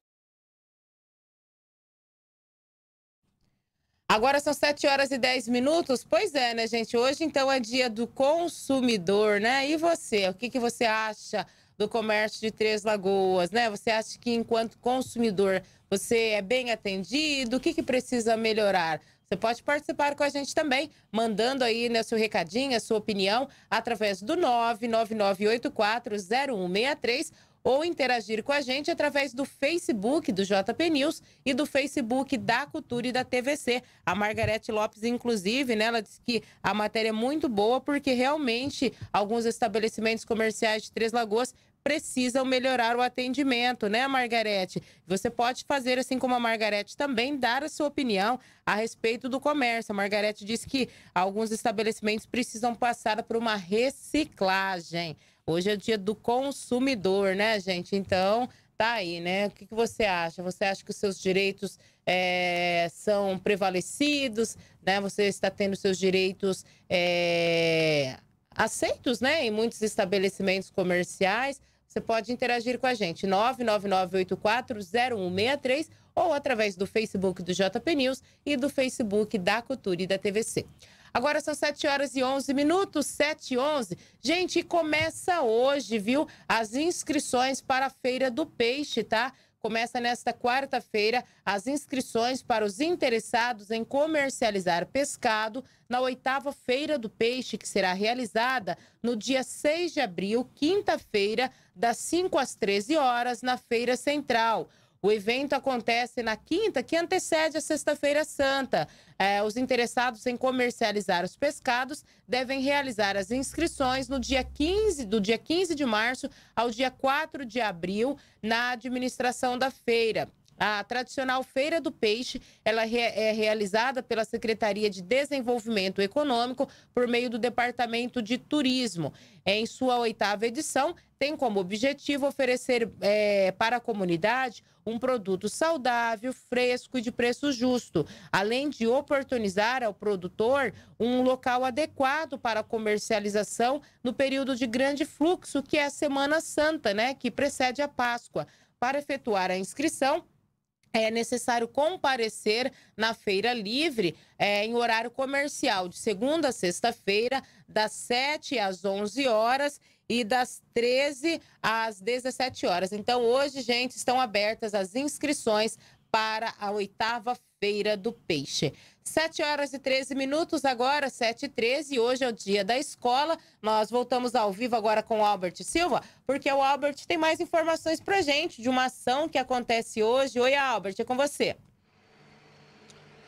Agora são 7 horas e 10 minutos. Pois é, né, gente? Hoje, então, é dia do consumidor, né? E você? O que, que você acha do comércio de Três Lagoas, né? Você acha que, enquanto consumidor, você é bem atendido? O que, que precisa melhorar? Você pode participar com a gente também, mandando aí né, seu recadinho, a sua opinião, através do 999840163 ou interagir com a gente através do Facebook do JP News e do Facebook da Cultura e da TVC. A Margarete Lopes, inclusive, né, ela disse que a matéria é muito boa porque realmente alguns estabelecimentos comerciais de Três Lagoas precisam melhorar o atendimento, né, Margarete? Você pode fazer, assim como a Margarete, também dar a sua opinião a respeito do comércio. A Margarete disse que alguns estabelecimentos precisam passar por uma reciclagem. Hoje é o dia do consumidor, né, gente? Então, tá aí, né? O que, que você acha? Você acha que os seus direitos é, são prevalecidos, né? Você está tendo seus direitos é, aceitos, né? Em muitos estabelecimentos comerciais. Você pode interagir com a gente, 999840163 ou através do Facebook do JP News e do Facebook da Cultura e da TVC. Agora são 7 horas e 11 minutos, 7 e 11. Gente, começa hoje, viu? As inscrições para a Feira do Peixe, tá? Começa nesta quarta-feira as inscrições para os interessados em comercializar pescado na oitava Feira do Peixe, que será realizada no dia 6 de abril, quinta-feira, das 5 às 13 horas, na Feira Central. O evento acontece na quinta, que antecede a Sexta-feira Santa. É, os interessados em comercializar os pescados devem realizar as inscrições no dia 15, do dia 15 de março ao dia 4 de abril, na administração da feira. A tradicional Feira do Peixe, ela é realizada pela Secretaria de Desenvolvimento Econômico por meio do Departamento de Turismo. Em sua oitava edição, tem como objetivo oferecer é, para a comunidade um produto saudável, fresco e de preço justo, além de oportunizar ao produtor um local adequado para comercialização no período de grande fluxo, que é a Semana Santa, né, que precede a Páscoa. Para efetuar a inscrição, é necessário comparecer na feira livre é, em horário comercial, de segunda a sexta-feira, das 7 às 11 horas e das 13 às 17 horas. Então, hoje, gente, estão abertas as inscrições para a oitava Feira do Peixe. 7 horas e 13 minutos, agora 7 e 13. Hoje é o dia da escola. Nós voltamos ao vivo agora com o Albert Silva, porque o Albert tem mais informações para gente de uma ação que acontece hoje. Oi, Albert, é com você.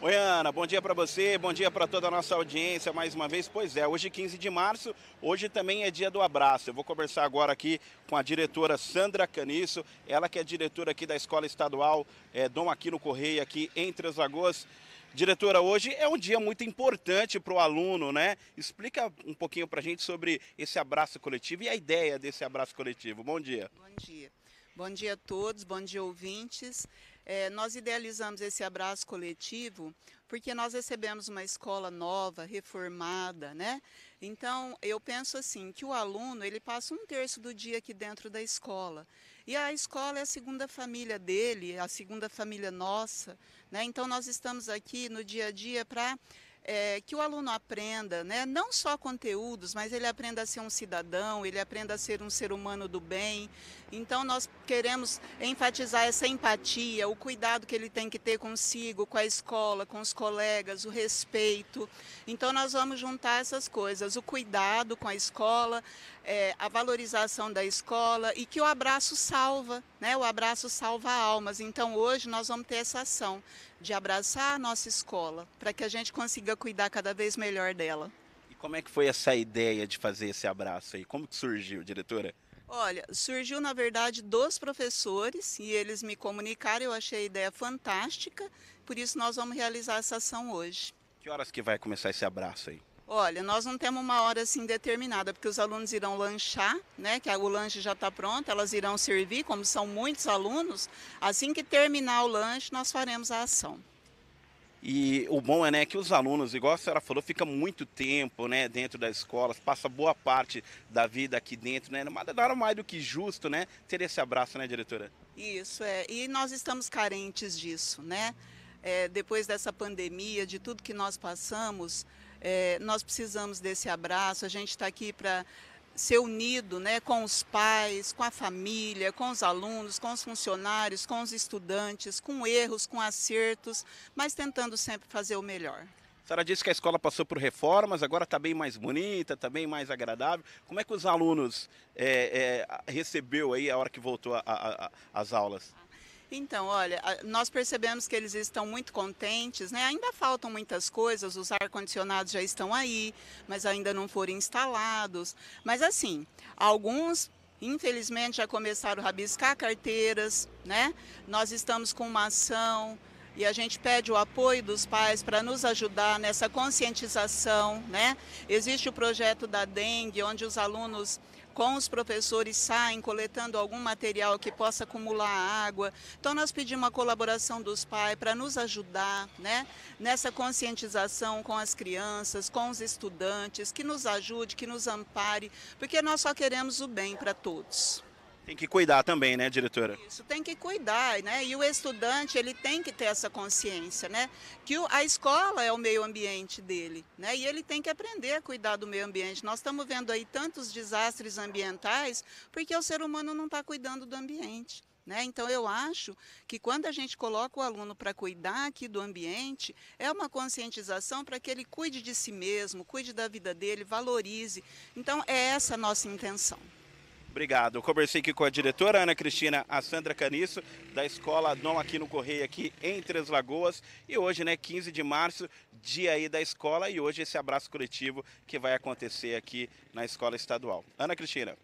Oi, Ana, bom dia para você, bom dia para toda a nossa audiência mais uma vez. Pois é, hoje 15 de março, hoje também é dia do abraço. Eu vou conversar agora aqui com a diretora Sandra Caniço, ela que é diretora aqui da Escola Estadual é, Dom Aquino Correia, aqui em Três Lagoas. Diretora, hoje é um dia muito importante para o aluno, né? Explica um pouquinho para a gente sobre esse abraço coletivo e a ideia desse abraço coletivo. Bom dia. Bom dia. Bom dia a todos, bom dia ouvintes. É, nós idealizamos esse abraço coletivo porque nós recebemos uma escola nova, reformada, né? Então, eu penso assim, que o aluno, ele passa um terço do dia aqui dentro da escola. E a escola é a segunda família dele, a segunda família nossa, né? Então, nós estamos aqui no dia a dia para é, que o aluno aprenda, né, não só conteúdos, mas ele aprenda a ser um cidadão, ele aprenda a ser um ser humano do bem. Então, nós queremos enfatizar essa empatia, o cuidado que ele tem que ter consigo, com a escola, com os colegas, o respeito. Então, nós vamos juntar essas coisas: o cuidado com a escola, é, a valorização da escola e que o abraço salva, né? O abraço salva almas. Então, hoje nós vamos ter essa ação de abraçar a nossa escola, para que a gente consiga cuidar cada vez melhor dela. E como é que foi essa ideia de fazer esse abraço aí? Como que surgiu, diretora? Olha, surgiu na verdade dos professores e eles me comunicaram, eu achei a ideia fantástica, por isso nós vamos realizar essa ação hoje. Que horas que vai começar esse abraço aí? Olha, nós não temos uma hora assim determinada, porque os alunos irão lanchar, né? Que o lanche já está pronto, elas irão servir, como são muitos alunos. Assim que terminar o lanche, nós faremos a ação. E o bom é né, que os alunos, igual a senhora falou, fica muito tempo né, dentro das escolas, passa boa parte da vida aqui dentro, né? Nada mais do que justo, né? Ter esse abraço, né, diretora? Isso, é. E nós estamos carentes disso, né? É, depois dessa pandemia, de tudo que nós passamos, é, nós precisamos desse abraço, a gente está aqui para ser unido né, com os pais, com a família, com os alunos, com os funcionários, com os estudantes, com erros, com acertos, mas tentando sempre fazer o melhor. A senhora disse que a escola passou por reformas, agora está bem mais bonita, está bem mais agradável. Como é que os alunos é, é, recebeu aí a hora que voltou às aulas? Então, olha, nós percebemos que eles estão muito contentes, né? Ainda faltam muitas coisas, os ar-condicionados já estão aí, mas ainda não foram instalados. Mas assim, alguns infelizmente já começaram a rabiscar carteiras, né? Nós estamos com uma ação e a gente pede o apoio dos pais para nos ajudar nessa conscientização, né? Existe o projeto da dengue, onde os alunos com os professores saem coletando algum material que possa acumular água. Então nós pedimos a colaboração dos pais para nos ajudar, né, nessa conscientização com as crianças, com os estudantes, que nos ajude, que nos ampare, porque nós só queremos o bem para todos. Tem que cuidar também, né, diretora? Isso, tem que cuidar, né? E o estudante, ele tem que ter essa consciência, né? Que a escola é o meio ambiente dele, né? E ele tem que aprender a cuidar do meio ambiente. Nós estamos vendo aí tantos desastres ambientais porque o ser humano não está cuidando do ambiente. Né? Então, eu acho que quando a gente coloca o aluno para cuidar aqui do ambiente, é uma conscientização para que ele cuide de si mesmo, cuide da vida dele, valorize. Então, é essa a nossa intenção. Obrigado. Eu conversei aqui com a diretora Ana Cristina, a Sandra Caniço, da escola Dom aqui no Correio, aqui em Três Lagoas. E hoje, né, 15 de março, dia aí da escola, e hoje esse abraço coletivo que vai acontecer aqui na escola estadual. Ana Cristina.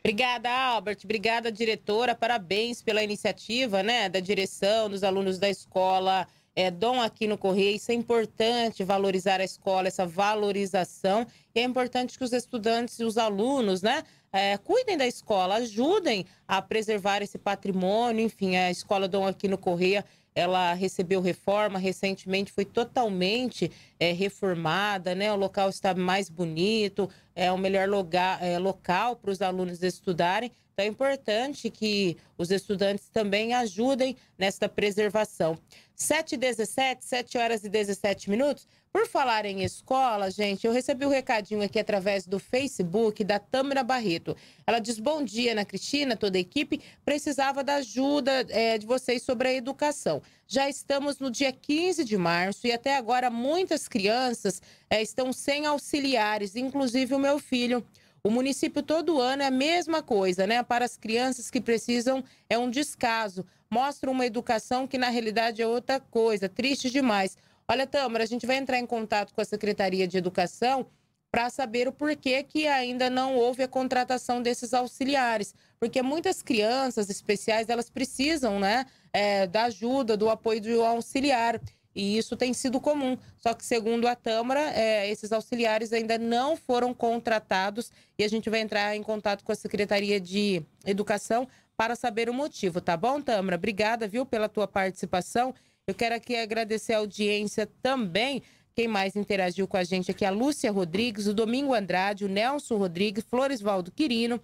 Obrigada, Albert. Obrigada, diretora. Parabéns pela iniciativa, né, da direção, dos alunos da escola é, Dom aqui no Correio. Isso é importante, valorizar a escola, essa valorização. E é importante que os estudantes e os alunos, né, é, cuidem da escola, ajudem a preservar esse patrimônio. Enfim, a escola Dom aqui no Correia ela recebeu reforma recentemente, foi totalmente é, reformada, né? O local está mais bonito, é o melhor lugar, é, local para os alunos estudarem. Então é importante que os estudantes também ajudem nesta preservação. 7 e 17, 7 horas e 17 minutos. Por falar em escola, gente, eu recebi um recadinho aqui através do Facebook da Tâmara Barreto. Ela diz: Bom dia, Ana Cristina, toda a equipe. Precisava da ajuda é, de vocês sobre a educação. Já estamos no dia 15 de março e até agora muitas crianças é, estão sem auxiliares, inclusive o meu filho. O município todo ano é a mesma coisa, né? Para as crianças que precisam, é um descaso. Mostra uma educação que na realidade é outra coisa. Triste demais. Olha, Tâmara, a gente vai entrar em contato com a Secretaria de Educação para saber o porquê que ainda não houve a contratação desses auxiliares. Porque muitas crianças especiais, elas precisam, né, é, da ajuda, do apoio do auxiliar. E isso tem sido comum. Só que, segundo a Tâmara, é, esses auxiliares ainda não foram contratados e a gente vai entrar em contato com a Secretaria de Educação para saber o motivo, tá bom, Tâmara? Obrigada, viu, pela tua participação. Eu quero aqui agradecer a audiência também. Quem mais interagiu com a gente aqui? A Lúcia Rodrigues, o Domingo Andrade, o Nelson Rodrigues, Floresvaldo Quirino,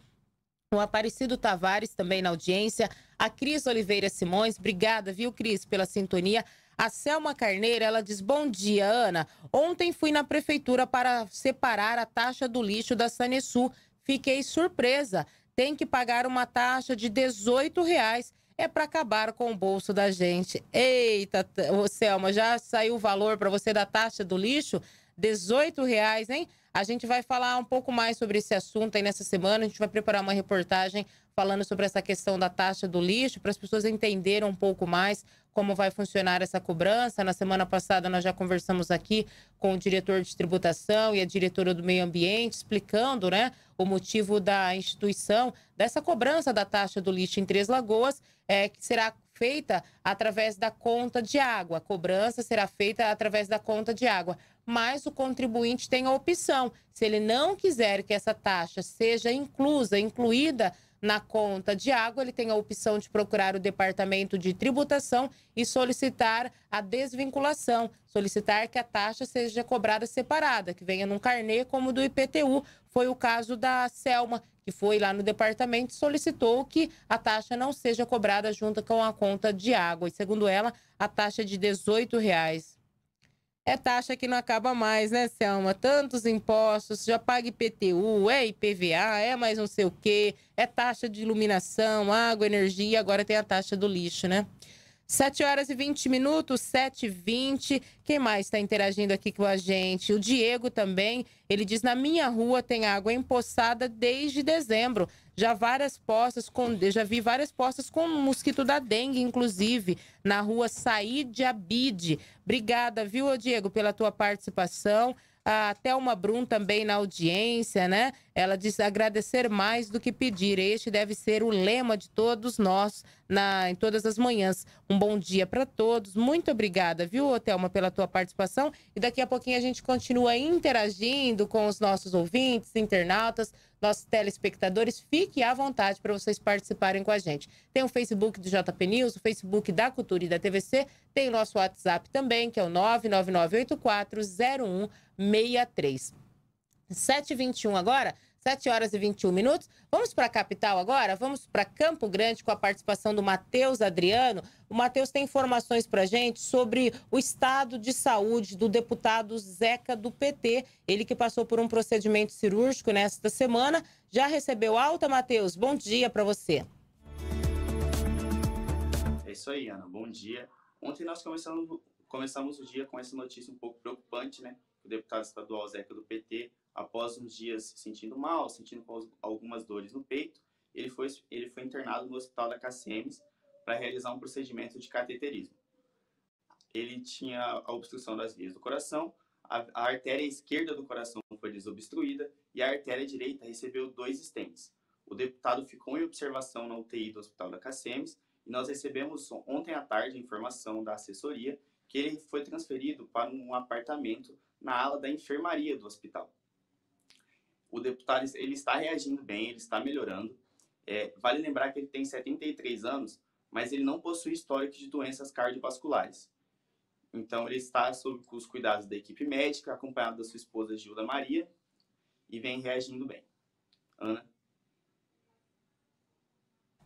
o Aparecido Tavares também na audiência, a Cris Oliveira Simões, obrigada, viu, Cris, pela sintonia. A Selma Carneiro, ela diz: Bom dia, Ana. Ontem fui na prefeitura para separar a taxa do lixo da Sanesul. Fiquei surpresa. Tem que pagar uma taxa de 18 reais é para acabar com o bolso da gente. Eita, Selma, já saiu o valor para você da taxa do lixo? 18 reais, hein? A gente vai falar um pouco mais sobre esse assunto aí nessa semana. A gente vai preparar uma reportagem falando sobre essa questão da taxa do lixo, para as pessoas entenderem um pouco mais como vai funcionar essa cobrança. Na semana passada, nós já conversamos aqui com o diretor de tributação e a diretora do meio ambiente, explicando né, o motivo da instituição dessa cobrança da taxa do lixo em Três Lagoas, é, que será feita através da conta de água. A cobrança será feita através da conta de água. Mas o contribuinte tem a opção. Se ele não quiser que essa taxa seja inclusa, incluída na conta de água, ele tem a opção de procurar o Departamento de Tributação e solicitar a desvinculação, solicitar que a taxa seja cobrada separada, que venha num carnê como do IPTU. Foi o caso da Selma, que foi lá no departamento e solicitou que a taxa não seja cobrada junto com a conta de água. E segundo ela, a taxa é de 18 reais. É taxa que não acaba mais, né, Selma? Tantos impostos, já paga IPTU, é IPVA, é mais não sei o quê, é taxa de iluminação, água, energia, agora tem a taxa do lixo, né? 7 horas e 20 minutos, 7 e 20. Quem mais está interagindo aqui com a gente? O Diego também. Ele diz: Na minha rua tem água empoçada desde dezembro. Já várias postas com. Já vi várias postas com mosquito da dengue, inclusive, na rua Saíde Abide. Obrigada, viu, Diego, pela tua participação a Thelma Brum também na audiência, né? Ela diz agradecer mais do que pedir. Este deve ser o lema de todos nós na, em todas as manhãs. Um bom dia para todos. Muito obrigada, viu, Thelma, pela tua participação. E daqui a pouquinho a gente continua interagindo com os nossos ouvintes, internautas, nossos telespectadores. Fique à vontade para vocês participarem com a gente. Tem o Facebook do JP News, o Facebook da Cultura e da TVC, tem o nosso WhatsApp também, que é o 999840163. 7h21 agora. 7 horas e 21 minutos. Vamos para a capital agora? Vamos para Campo Grande com a participação do Matheus Adriano. O Matheus tem informações para gente sobre o estado de saúde do deputado Zeca do PT. Ele que passou por um procedimento cirúrgico nesta semana. Já recebeu alta, Matheus? Bom dia para você. isso aí, Ana. Bom dia. Ontem nós começamos, começamos o dia com essa notícia um pouco preocupante, né? O deputado estadual Zeca do PT, após uns dias se sentindo mal, sentindo algumas dores no peito, ele foi, ele foi internado no hospital da KCMs para realizar um procedimento de cateterismo. Ele tinha a obstrução das vias do coração, a, a artéria esquerda do coração foi desobstruída e a artéria direita recebeu dois stents. O deputado ficou em observação na UTI do Hospital da KCMs e nós recebemos ontem à tarde informação da assessoria que ele foi transferido para um apartamento na ala da enfermaria do hospital. O deputado ele está reagindo bem, ele está melhorando. É, vale lembrar que ele tem 73 anos, mas ele não possui histórico de doenças cardiovasculares. Então, ele está sob os cuidados da equipe médica, acompanhado da sua esposa Gilda Maria, e vem reagindo bem. Ana?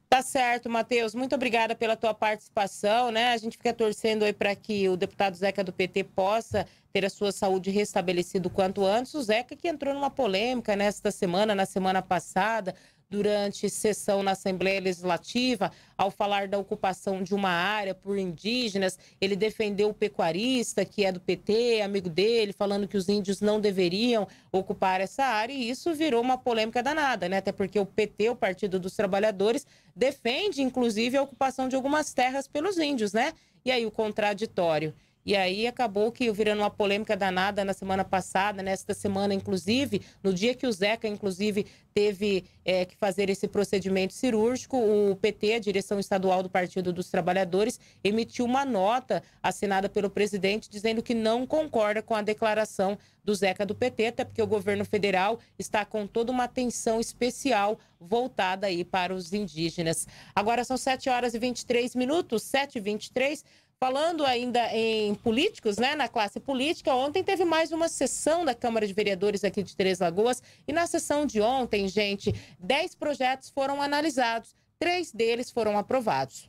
Tá certo, Matheus. Muito obrigada pela tua participação, né? A gente fica torcendo aí para que o deputado Zeca do PT possa ter a sua saúde restabelecida o quanto antes. O Zeca que entrou numa polêmica nesta semana, na semana passada, durante sessão na Assembleia Legislativa, ao falar da ocupação de uma área por indígenas. Ele defendeu o pecuarista, que é do PT, amigo dele, falando que os índios não deveriam ocupar essa área, e isso virou uma polêmica danada, né? Até porque o PT, o Partido dos Trabalhadores, defende, inclusive, a ocupação de algumas terras pelos índios, né? E aí o contraditório. E aí acabou que virando uma polêmica danada na semana passada, nesta semana, inclusive, no dia que o Zeca, inclusive, teve é, que fazer esse procedimento cirúrgico, o PT, a direção estadual do Partido dos Trabalhadores, emitiu uma nota assinada pelo presidente dizendo que não concorda com a declaração do Zeca do PT, até porque o governo federal está com toda uma atenção especial voltada aí para os indígenas. Agora são 7 horas e 23 minutos, 7 e 23 Falando ainda em políticos, né, na classe política, ontem teve mais uma sessão da Câmara de Vereadores aqui de Três Lagoas. E na sessão de ontem, gente, dez projetos foram analisados, três deles foram aprovados.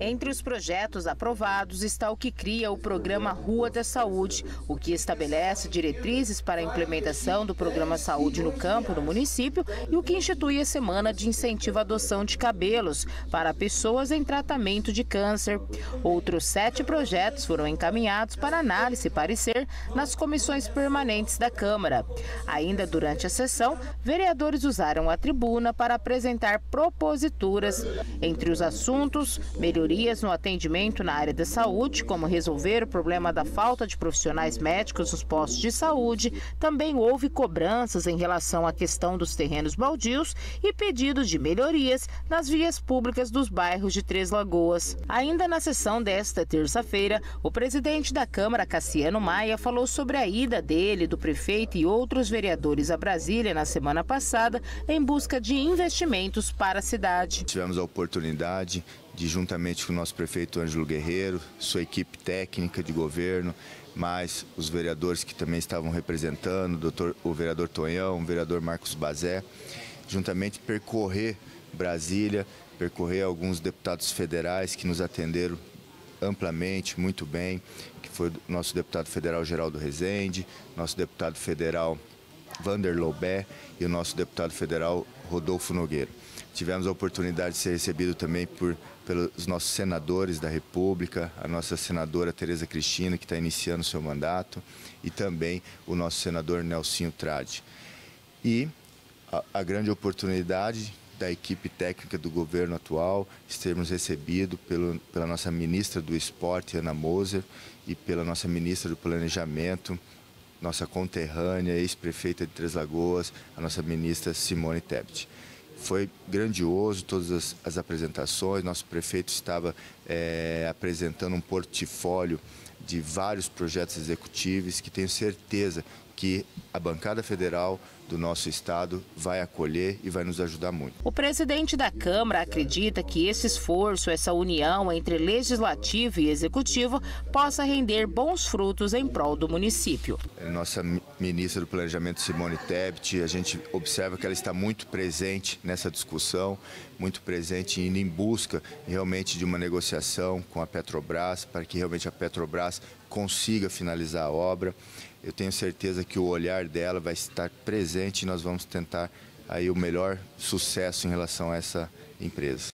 Entre os projetos aprovados está o que cria o programa Rua da Saúde, o que estabelece diretrizes para a implementação do programa Saúde no Campo no município e o que institui a semana de incentivo à adoção de cabelos para pessoas em tratamento de câncer. Outros sete projetos foram encaminhados para análise e parecer nas comissões permanentes da Câmara. Ainda durante a sessão, vereadores usaram a tribuna para apresentar proposituras. Entre os assuntos, melhorias no atendimento na área da saúde, como resolver o problema da falta de profissionais médicos nos postos de saúde. Também houve cobranças em relação à questão dos terrenos baldios e pedidos de melhorias nas vias públicas dos bairros de Três Lagoas. Ainda na sessão desta terça-feira, o presidente da Câmara, Cassiano Maia, falou sobre a ida dele, do prefeito e outros vereadores a Brasília na semana passada em busca de investimentos para a cidade. Tivemos a oportunidade de juntamente com o nosso prefeito Ângelo Guerreiro, sua equipe técnica de governo, mais os vereadores que também estavam representando, o, doutor, o vereador Tonhão, o vereador Marcos Bazé, juntamente percorrer Brasília, percorrer alguns deputados federais que nos atenderam amplamente, muito bem, que foi nosso deputado federal Geraldo Rezende, nosso deputado federal Vander Lobé e o nosso deputado federal Rodolfo Nogueira. Tivemos a oportunidade de ser recebido também por pelos nossos senadores da República, a nossa senadora Tereza Cristina, que está iniciando seu mandato, e também o nosso senador Nelsinho Trade. E a, a grande oportunidade da equipe técnica do governo atual, sermos recebidos pela nossa ministra do Esporte, Ana Moser, e pela nossa ministra do Planejamento, nossa conterrânea, ex-prefeita de Três Lagoas, a nossa ministra Simone Tebet. Foi grandioso todas as, as apresentações. Nosso prefeito estava é, apresentando um portfólio de vários projetos executivos que tenho certeza que a bancada federal do nosso estado vai acolher e vai nos ajudar muito. O presidente da Câmara acredita que esse esforço, essa união entre legislativo e executivo possa render bons frutos em prol do município. Nossa ministra do Planejamento, Simone Tebet, a gente observa que ela está muito presente nessa discussão, muito presente indo em busca realmente de uma negociação com a Petrobras, para que realmente a Petrobras consiga finalizar a obra. Eu tenho certeza que o olhar dela vai estar presente e nós vamos tentar aí o melhor sucesso em relação a essa empresa.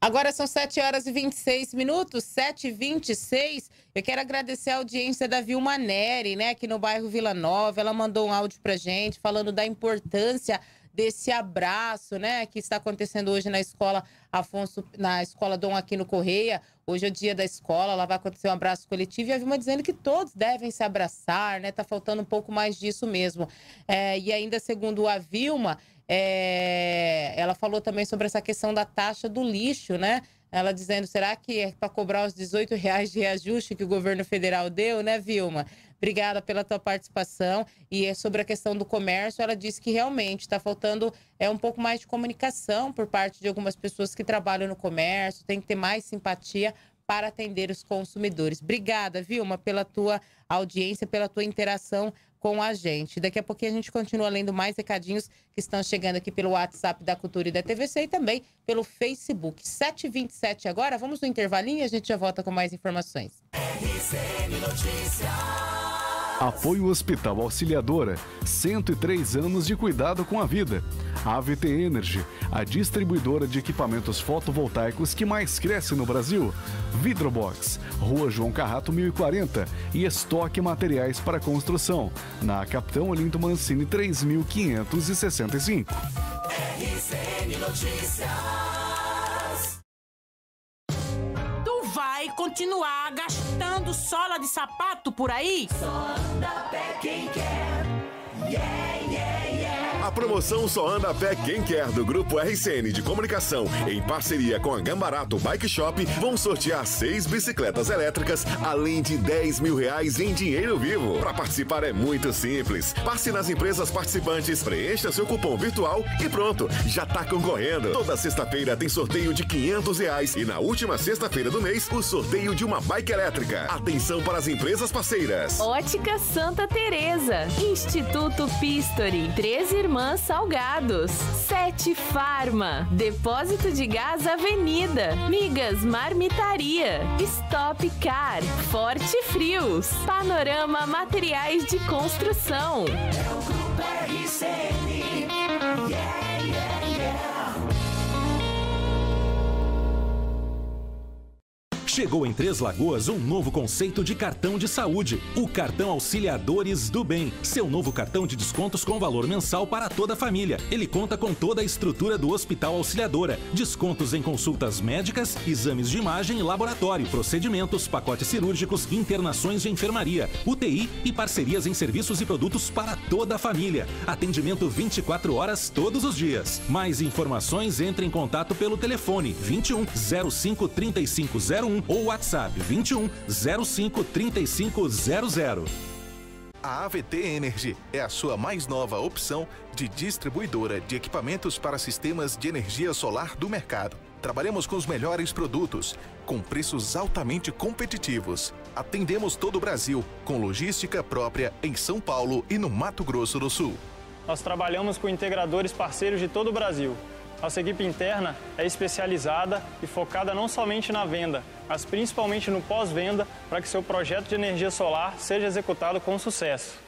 Agora são 7 horas e 26 minutos, 7 e 26 Eu quero agradecer a audiência da Vilma Neri, né, aqui no bairro Vila Nova. Ela mandou um áudio pra gente falando da importância desse abraço, né, que está acontecendo hoje na escola Afonso, na escola Dom Aquino Correia. Hoje é o dia da escola, lá vai acontecer um abraço coletivo e a Vilma dizendo que todos devem se abraçar, né? Tá faltando um pouco mais disso mesmo. É, e ainda, segundo a Vilma, é, ela falou também sobre essa questão da taxa do lixo, né? Ela dizendo, será que é para cobrar os 18 reais de reajuste que o governo federal deu, né, Vilma? Obrigada pela tua participação. E é sobre a questão do comércio, ela disse que realmente está faltando é um pouco mais de comunicação por parte de algumas pessoas que trabalham no comércio, tem que ter mais simpatia para atender os consumidores. Obrigada, Vilma, pela tua audiência, pela tua interação com a gente. Daqui a pouquinho a gente continua lendo mais recadinhos que estão chegando aqui pelo WhatsApp da Cultura e da TVC e também pelo Facebook. 7h27 agora, vamos no intervalinho e a gente já volta com mais informações. RCN Notícias. Apoio Hospital Auxiliadora, 103 anos de cuidado com a vida. AVT Energy, a distribuidora de equipamentos fotovoltaicos que mais cresce no Brasil. Vidrobox, Rua João Carrato 1040 e estoque materiais para construção, na Capitão Olinto Mancini 3565. RCN Notícias. Tu vai continuar gastando sola de sapato por aí? Só anda pé quem quer. Yeah, yeah, promoção Só Anda a Pé Quem Quer do Grupo RCN de Comunicação, em parceria com a Gambarato Bike Shop, vão sortear seis bicicletas elétricas, além de 10 mil reais em dinheiro vivo. Para participar é muito simples. Passe nas empresas participantes, preencha seu cupom virtual e pronto, já tá concorrendo. Toda sexta-feira tem sorteio de 500 reais e na última sexta-feira do mês, o sorteio de uma bike elétrica. Atenção para as empresas parceiras. Ótica Santa Teresa, Instituto Pistori, Três Irmãs Salgados, Sete Farma, Depósito de Gás Avenida, Migas Marmitaria, Stop Car, Forte Frios, Panorama Materiais de Construção. É o Grupo RCN. Yeah, Chegou em Três Lagoas um novo conceito de cartão de saúde, o cartão Auxiliadores do Bem. Seu novo cartão de descontos com valor mensal para toda a família. Ele conta com toda a estrutura do Hospital Auxiliadora, descontos em consultas médicas, exames de imagem e laboratório, procedimentos, pacotes cirúrgicos, internações de enfermaria, UTI e parcerias em serviços e produtos para toda a família. Atendimento 24 horas todos os dias. Mais informações entre em contato pelo telefone 21 05 3501 ou WhatsApp 21 05 3500. A AVT Energy é a sua mais nova opção de distribuidora de equipamentos para sistemas de energia solar do mercado. Trabalhamos com os melhores produtos, com preços altamente competitivos. Atendemos todo o Brasil, com logística própria em São Paulo e no Mato Grosso do Sul. Nós trabalhamos com integradores parceiros de todo o Brasil. Nossa equipe interna é especializada e focada não somente na venda, mas principalmente no pós-venda para que seu projeto de energia solar seja executado com sucesso.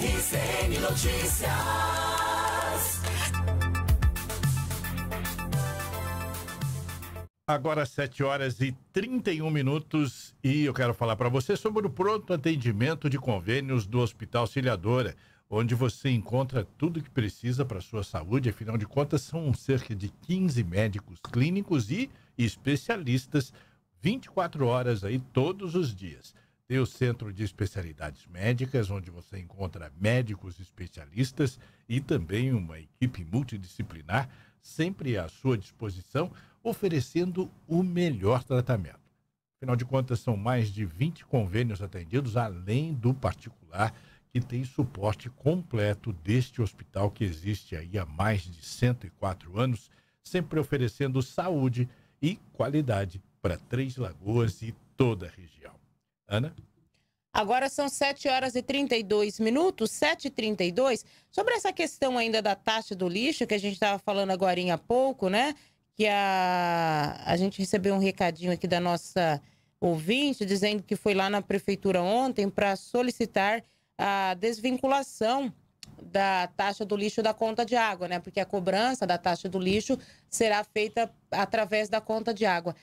RCN Notícias. Agora 7 horas e 31 minutos e eu quero falar para você sobre o pronto atendimento de convênios do Hospital Auxiliadora, onde você encontra tudo que precisa para sua saúde. Afinal de contas, são cerca de 15 médicos clínicos e especialistas 24 horas aí todos os dias. Tem o Centro de Especialidades Médicas, onde você encontra médicos especialistas e também uma equipe multidisciplinar, sempre à sua disposição, oferecendo o melhor tratamento. Afinal de contas, são mais de 20 convênios atendidos, além do particular, que tem suporte completo deste hospital que existe aí há mais de 104 anos, sempre oferecendo saúde e qualidade para Três Lagoas e toda a região. Ana? Agora são 7 horas e 32 minutos, 7 e 32 Sobre essa questão ainda da taxa do lixo, que a gente estava falando agora há pouco, né? Que a, a gente recebeu um recadinho aqui da nossa ouvinte dizendo que foi lá na prefeitura ontem para solicitar a desvinculação da taxa do lixo da conta de água, né? Porque a cobrança da taxa do lixo será feita através da conta de água.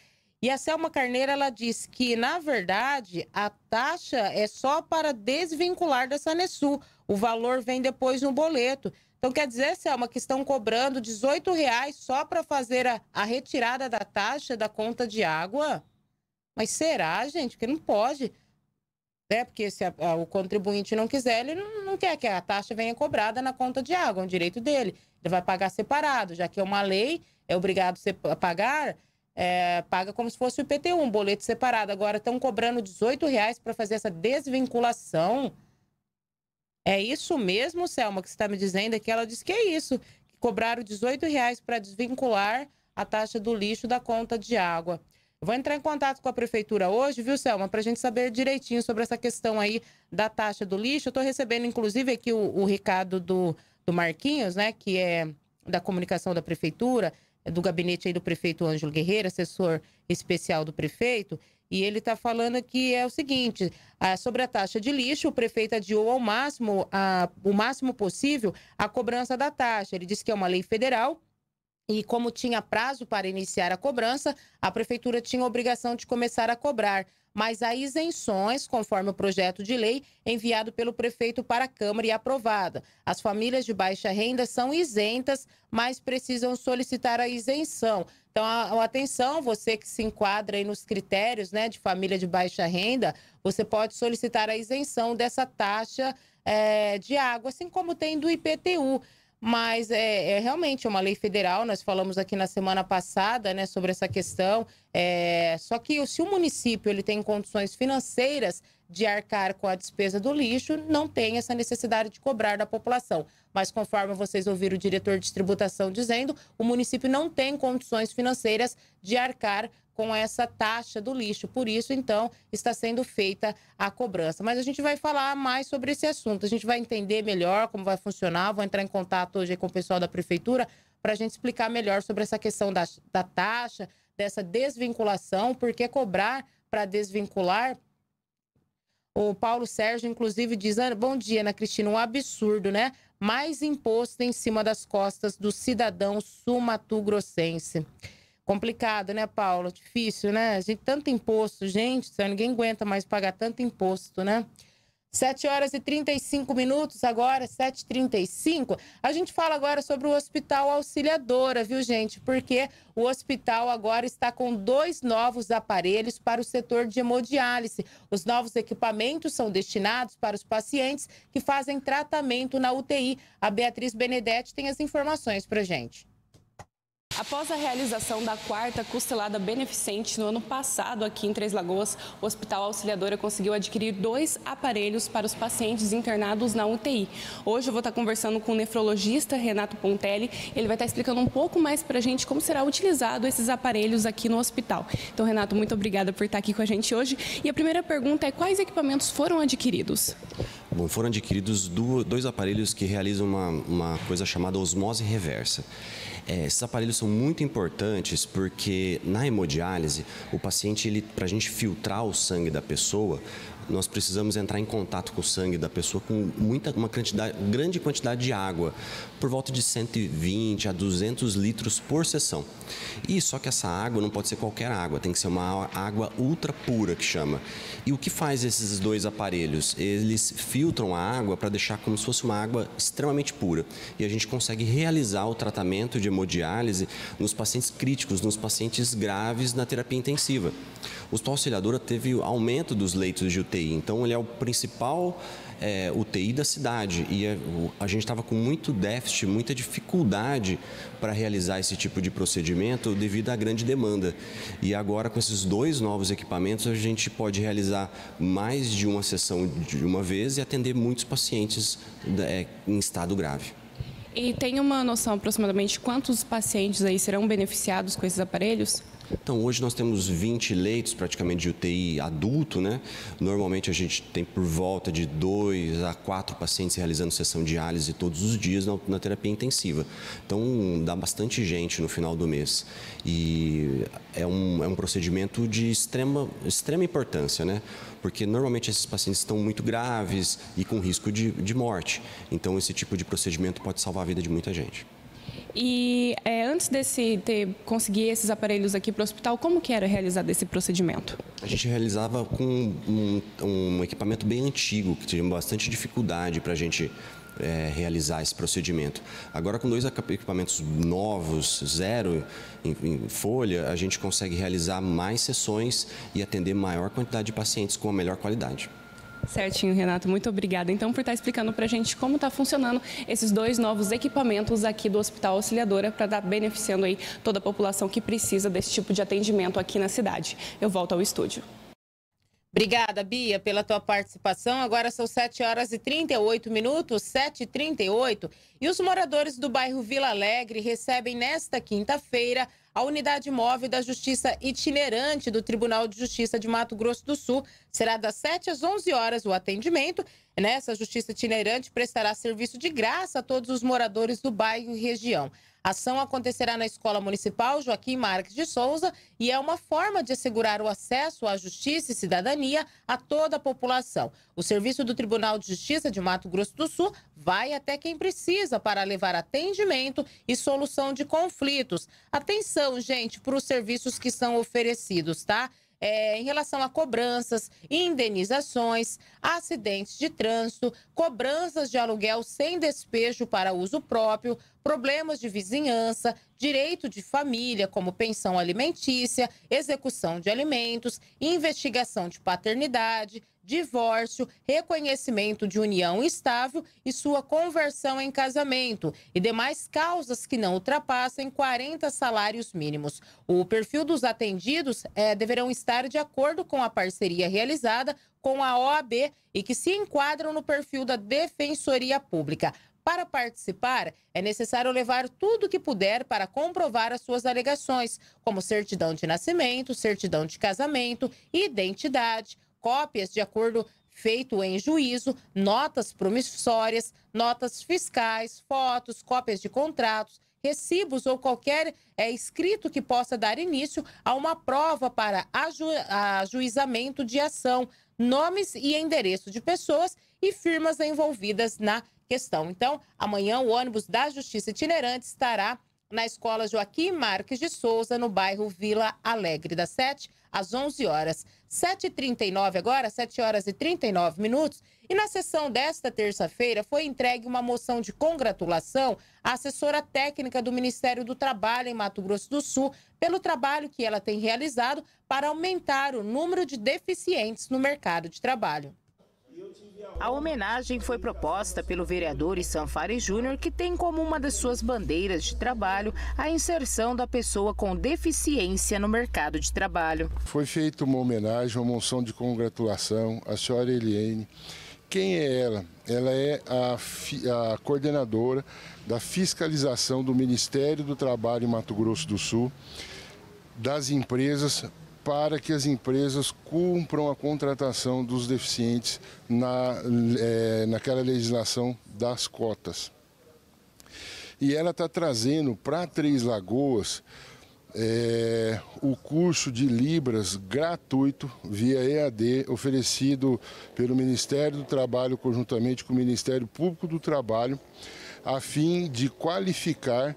E a Selma Carneiro, ela diz que, na verdade, a taxa é só para desvincular da Sanesul. O valor vem depois no boleto. Então, quer dizer, Selma, que estão cobrando R$ reais só para fazer a, a, retirada da taxa da conta de água? Mas será, gente? Que não pode. É, porque se a, a, o contribuinte não quiser, ele não, não quer que a taxa venha cobrada na conta de água, é um direito dele. Ele vai pagar separado, já que é uma lei, é obrigado a pagar é, paga como se fosse o IPTU, um boleto separado. Agora estão cobrando R$ reais para fazer essa desvinculação. É isso mesmo, Selma, que você está me dizendo aqui? Ela disse que é isso, que cobraram R$ reais para desvincular a taxa do lixo da conta de água. Vou entrar em contato com a prefeitura hoje, viu, Selma, para a gente saber direitinho sobre essa questão aí da taxa do lixo. Eu estou recebendo, inclusive, aqui o, o recado do, do Marquinhos, né, que é da comunicação da prefeitura, do gabinete aí do prefeito Ângelo Guerreiro, assessor especial do prefeito, e ele está falando que é o seguinte: ah, sobre a taxa de lixo, o prefeito adiou ao máximo, a, o máximo possível, a cobrança da taxa. Ele disse que é uma lei federal. E como tinha prazo para iniciar a cobrança, a prefeitura tinha obrigação de começar a cobrar mas há isenções, conforme o projeto de lei enviado pelo prefeito para a Câmara e aprovada. As famílias de baixa renda são isentas, mas precisam solicitar a isenção. Então, atenção, você que se enquadra aí nos critérios né, de família de baixa renda, você pode solicitar a isenção dessa taxa é, de água, assim como tem do IPTU mas é, é, realmente uma lei federal. Nós falamos aqui na semana passada, né, sobre essa questão. É, só que se o município ele tem condições financeiras de arcar com a despesa do lixo, não tem essa necessidade de cobrar da população. Mas conforme vocês ouviram o diretor de tributação dizendo, o município não tem condições financeiras de arcar com essa taxa do lixo. Por isso, então, está sendo feita a cobrança. Mas a gente vai falar mais sobre esse assunto. A gente vai entender melhor como vai funcionar. Vou entrar em contato hoje com o pessoal da prefeitura para a gente explicar melhor sobre essa questão da, da taxa, dessa desvinculação, porque cobrar para desvincular. O Paulo Sérgio, inclusive, diz: ah, Bom dia, Ana Cristina, um absurdo, né? Mais imposto em cima das costas do cidadão sul-mato-grossense. Complicado, né, Paulo? Difícil, né? A gente, tanto imposto, gente, ninguém aguenta mais pagar tanto imposto, né? 7 horas e 35 minutos, agora 7h35. A gente fala agora sobre o Hospital Auxiliadora, viu, gente? Porque o hospital agora está com dois novos aparelhos para o setor de hemodiálise. Os novos equipamentos são destinados para os pacientes que fazem tratamento na UTI. A Beatriz Benedetti tem as informações para gente. Após a realização da quarta costelada beneficente no ano passado aqui em Três Lagoas, o Hospital Auxiliadora conseguiu adquirir dois aparelhos para os pacientes internados na UTI. Hoje eu vou estar conversando com o nefrologista Renato Pontelli. Ele vai estar explicando um pouco mais para a gente como será utilizado esses aparelhos aqui no hospital. Então, Renato, muito obrigada por estar aqui com a gente hoje. E a primeira pergunta é quais equipamentos foram adquiridos? Bom, foram adquiridos dois aparelhos que realizam uma, uma coisa chamada osmose reversa. É, esses aparelhos são muito importantes porque na hemodiálise, o paciente, para a gente filtrar o sangue da pessoa, nós precisamos entrar em contato com o sangue da pessoa com muita, uma quantidade, grande quantidade de água, por volta de 120 a 200 litros por sessão. E só que essa água não pode ser qualquer água, tem que ser uma água ultra pura que chama. E o que faz esses dois aparelhos? Eles filtram a água para deixar como se fosse uma água extremamente pura. E a gente consegue realizar o tratamento de hemodiálise nos pacientes críticos, nos pacientes graves na terapia intensiva. O Hospital Auxiliadora teve aumento dos leitos de UTI, então ele é o principal é, UTI da cidade e a, a gente estava com muito déficit, muita dificuldade para realizar esse tipo de procedimento devido à grande demanda. E agora, com esses dois novos equipamentos, a gente pode realizar mais de uma sessão de uma vez e atender muitos pacientes é, em estado grave. E tem uma noção aproximadamente quantos pacientes aí serão beneficiados com esses aparelhos? Então, hoje nós temos 20 leitos praticamente de UTI adulto, né? Normalmente a gente tem por volta de 2 a 4 pacientes realizando sessão de diálise todos os dias na, na, terapia intensiva. Então, dá bastante gente no final do mês. E é um, é um procedimento de extrema, extrema importância, né? Porque normalmente esses pacientes estão muito graves e com risco de, de morte. Então, esse tipo de procedimento pode salvar a vida de muita gente. E é, antes desse ter, conseguir esses aparelhos aqui para o hospital, como que era realizado esse procedimento? A gente realizava com um, um equipamento bem antigo, que tinha bastante dificuldade para a gente é, realizar esse procedimento. Agora, com dois equipamentos novos, zero em, em, folha, a gente consegue realizar mais sessões e atender maior quantidade de pacientes com a melhor qualidade. Certinho, Renato. Muito obrigada, então, por estar explicando para a gente como está funcionando esses dois novos equipamentos aqui do Hospital Auxiliadora para estar beneficiando aí toda a população que precisa desse tipo de atendimento aqui na cidade. Eu volto ao estúdio. Obrigada, Bia, pela tua participação. Agora são 7 horas e 38 minutos, 7 e 38 e os moradores do bairro Vila Alegre recebem nesta quinta-feira a unidade móvel da Justiça itinerante do Tribunal de Justiça de Mato Grosso do Sul. Será das 7 às 11 horas o atendimento. Nessa Justiça itinerante prestará serviço de graça a todos os moradores do bairro e região. A ação acontecerá na Escola Municipal Joaquim Marques de Souza e é uma forma de assegurar o acesso à justiça e cidadania a toda a população. O serviço do Tribunal de Justiça de Mato Grosso do Sul vai até quem precisa para levar atendimento e solução de conflitos. Atenção, gente, para os serviços que são oferecidos, tá? É, em relação a cobranças, indenizações, acidentes de trânsito, cobranças de aluguel sem despejo para uso próprio, problemas de vizinhança, direito de família, como pensão alimentícia, execução de alimentos, investigação de paternidade, divórcio, reconhecimento de união estável e sua conversão em casamento e demais causas que não ultrapassem 40 salários mínimos. O perfil dos atendidos é, deverão estar de acordo com a parceria realizada com a OAB e que se enquadram no perfil da Defensoria Pública. Para participar, é necessário levar tudo que puder para comprovar as suas alegações, como certidão de nascimento, certidão de casamento, identidade, cópias de acordo feito em juízo, notas promissórias, notas fiscais, fotos, cópias de contratos, recibos ou qualquer é, escrito que possa dar início a uma prova para aju ajuizamento de ação, nomes e endereço de pessoas e firmas envolvidas na questão. Então, amanhã o ônibus da Justiça Itinerante estará na Escola Joaquim Marques de Souza, no bairro Vila Alegre, das 7 às 11 horas. 7h39 agora, 7 horas e 39 minutos. E na sessão desta terça-feira foi entregue uma moção de congratulação à assessora técnica do Ministério do Trabalho em Mato Grosso do Sul pelo trabalho que ela tem realizado para aumentar o número de deficientes no mercado de trabalho. A homenagem foi proposta pelo vereador Isanfari Júnior, que tem como uma das suas bandeiras de trabalho a inserção da pessoa com deficiência no mercado de trabalho. Foi feita uma homenagem, uma moção de congratulação à senhora Eliane. Quem é ela? Ela é a, a coordenadora da fiscalização do Ministério do Trabalho em Mato Grosso do Sul, das empresas para que as empresas cumpram a contratação dos deficientes na, é, naquela legislação das cotas. E ela está trazendo para Três Lagoas é, o curso de Libras gratuito via EAD, oferecido pelo Ministério do Trabalho conjuntamente com o Ministério Público do Trabalho, a fim de qualificar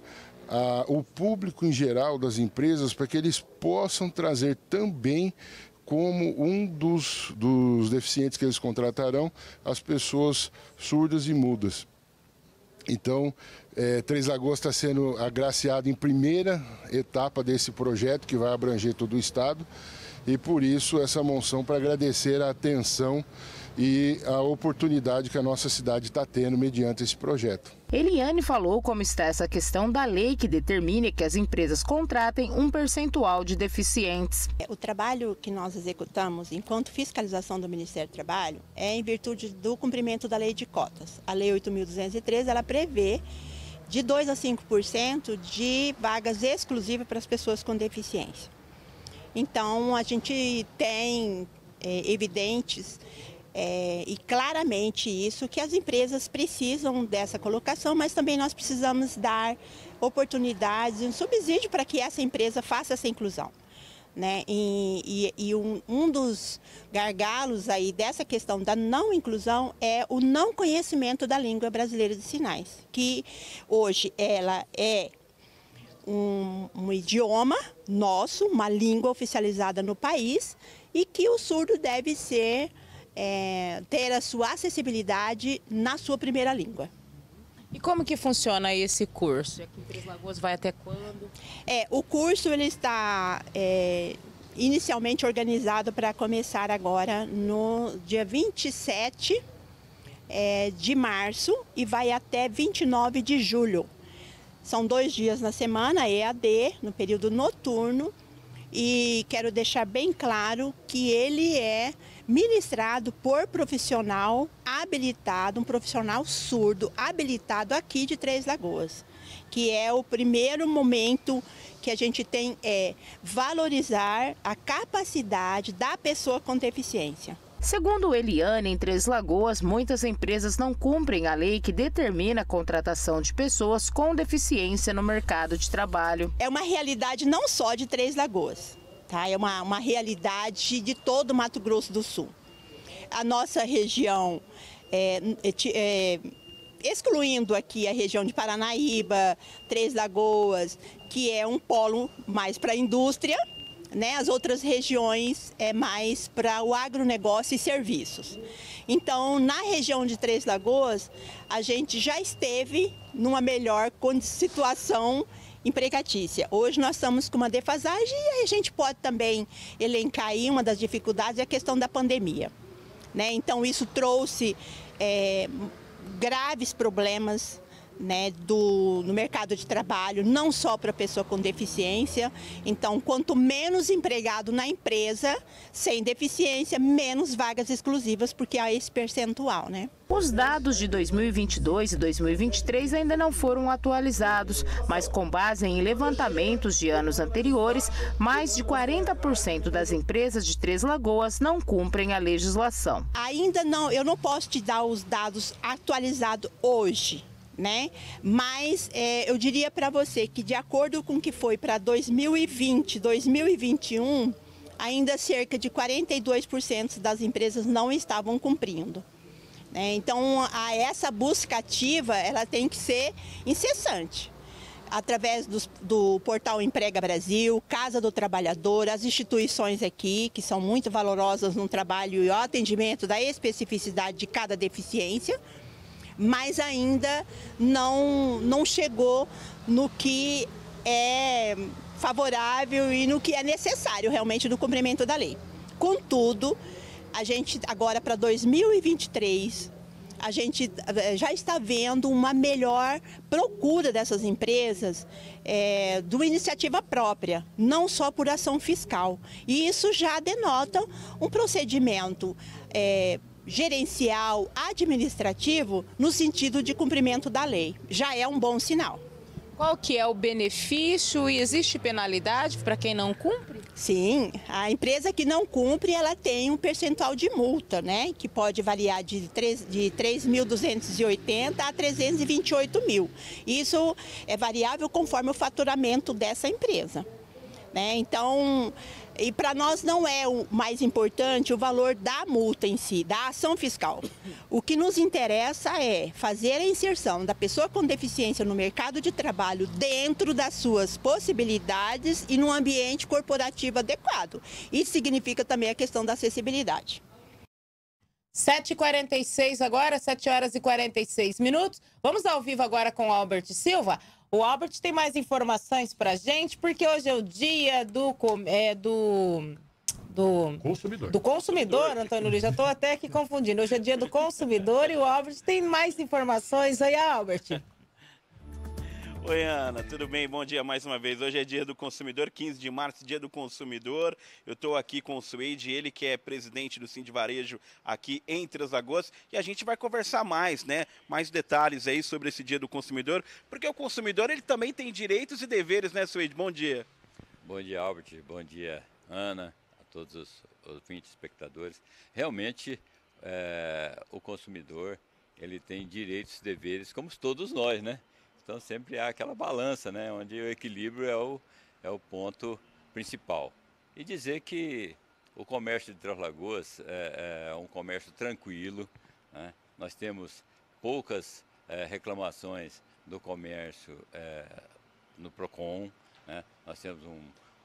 o público em geral das empresas para que eles possam trazer também como um dos, dos deficientes que eles contratarão as pessoas surdas e mudas. Então, é, Três Lagoas está sendo agraciado em primeira etapa desse projeto que vai abranger todo o estado e por isso essa moção para agradecer a atenção e a oportunidade que a nossa cidade está tendo mediante esse projeto. Eliane falou como está essa questão da lei que determine que as empresas contratem um percentual de deficientes. O trabalho que nós executamos enquanto fiscalização do Ministério do Trabalho é em virtude do cumprimento da lei de cotas. A lei 8.213 ela prevê de 2 a 5% de vagas exclusivas para as pessoas com deficiência. Então, a gente tem é, evidentes é, e claramente isso que as empresas precisam dessa colocação, mas também nós precisamos dar oportunidades, um subsídio para que essa empresa faça essa inclusão. Né? E, e, e um, um, dos gargalos aí dessa questão da não inclusão é o não conhecimento da língua brasileira de sinais, que hoje ela é um, um idioma nosso, uma língua oficializada no país e que o surdo deve ser é, ter a sua acessibilidade na sua primeira língua. E como que funciona esse curso? Aqui em Três Lagoas vai até quando? É, o curso ele está é, inicialmente organizado para começar agora no dia 27 é, de março e vai até 29 de julho. São dois dias na semana, EAD, no período noturno. E quero deixar bem claro que ele é ministrado por profissional habilitado, um profissional surdo habilitado aqui de Três Lagoas, que é o primeiro momento que a gente tem é valorizar a capacidade da pessoa com deficiência. Segundo Eliane, em Três Lagoas, muitas empresas não cumprem a lei que determina a contratação de pessoas com deficiência no mercado de trabalho. É uma realidade não só de Três Lagoas, tá? É uma, uma realidade de todo o Mato Grosso do Sul. A nossa região, é, é, é, excluindo aqui a região de Paranaíba, Três Lagoas, que é um polo mais para a indústria, né? As outras regiões é mais para o agronegócio e serviços. Então, na região de Três Lagoas, a gente já esteve numa melhor situação empregatícia. Hoje nós estamos com uma defasagem e a gente pode também elencar aí uma das dificuldades é a questão da pandemia. Né? Então isso trouxe é, graves problemas né, do, no mercado de trabalho, não só para a pessoa com deficiência. Então, quanto menos empregado na empresa sem deficiência, menos vagas exclusivas, porque há esse percentual, né? Os dados de 2022 e 2023 ainda não foram atualizados, mas com base em levantamentos de anos anteriores, mais de 40% das empresas de Três Lagoas não cumprem a legislação. Ainda não, eu não posso te dar os dados atualizados hoje né? Mas é, eu diria para você que de acordo com o que foi para 2020, 2021, ainda cerca de 42% das empresas não estavam cumprindo. Né? Então, a essa busca ativa, ela tem que ser incessante através do, do, portal Emprega Brasil, Casa do Trabalhador, as instituições aqui, que são muito valorosas no trabalho e atendimento da especificidade de cada deficiência, mas ainda não, não chegou no que é favorável e no que é necessário realmente do cumprimento da lei. Contudo, a gente agora para 2023 a gente eh, já está vendo uma melhor procura dessas empresas é, do iniciativa própria, não só por ação fiscal. E isso já denota um procedimento é, gerencial, administrativo, no sentido de cumprimento da lei. Já é um bom sinal. Qual que é o benefício e existe penalidade para quem não cumpre? Sim, a empresa que não cumpre, ela tem um percentual de multa, né? Que pode variar de 3.280 a 328 mil. Isso é variável conforme o faturamento dessa empresa. Né? Então, e para nós não é o mais importante o valor da multa em si, da ação fiscal. O que nos interessa é fazer a inserção da pessoa com deficiência no mercado de trabalho dentro das suas possibilidades e num ambiente corporativo adequado. Isso significa também a questão da acessibilidade. 7h46 agora, 7 horas e 46 minutos. Vamos ao vivo agora com Albert Silva. O Albert tem mais informações para gente, porque hoje é o dia do. É, do do consumidor. Do consumidor, Antônio Luiz. Já estou até aqui confundindo. Hoje é dia do consumidor e o Albert tem mais informações aí, Albert. Oi, Ana, tudo bem? Bom dia mais uma vez. Hoje é dia do consumidor, 15 de março, dia do consumidor. Eu estou aqui com o Suede, ele que é presidente do Cindy Varejo aqui em Três e a gente vai conversar mais, né? Mais detalhes aí sobre esse dia do consumidor, porque o consumidor ele também tem direitos e deveres, né, Suede? Bom dia. Bom dia, Albert. Bom dia, Ana, a todos os ouvintes, espectadores. Realmente, é, o consumidor ele tem direitos e deveres, como todos nós, né? Então sempre há aquela balança, né? Onde o equilíbrio é o, é o ponto principal. E dizer que o comércio de Três Lagoas é, é um comércio tranquilo. Né? Nós temos poucas é, reclamações do comércio é, no PROCON. Né? Nós temos um,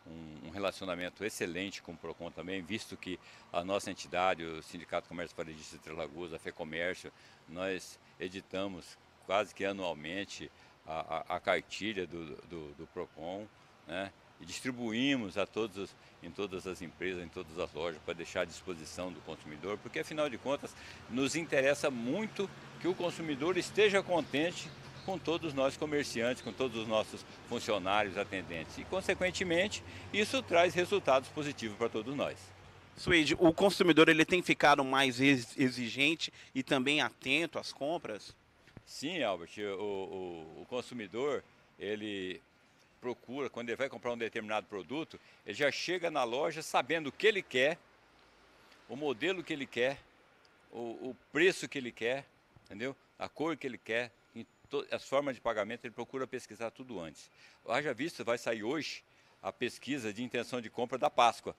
um, um, relacionamento excelente com o PROCON também, visto que a nossa entidade, o Sindicato Comércio Varejista de Três Lagoas, a FEComércio, nós editamos quase que anualmente a, a, cartilha do, do, do, PROCON, né? E distribuímos a todos, em todas as empresas, em todas as lojas, para deixar à disposição do consumidor, porque afinal de contas nos interessa muito que o consumidor esteja contente com todos nós comerciantes, com todos os nossos funcionários, atendentes. E, consequentemente, isso traz resultados positivos para todos nós. Suede, o consumidor ele tem ficado mais exigente e também atento às compras? Sim, Albert, o, o, o, consumidor, ele procura, quando ele vai comprar um determinado produto, ele já chega na loja sabendo o que ele quer, o modelo que ele quer, o, o preço que ele quer, entendeu? A cor que ele quer, as formas de pagamento, ele procura pesquisar tudo antes. Haja visto, vai sair hoje a pesquisa de intenção de compra da Páscoa.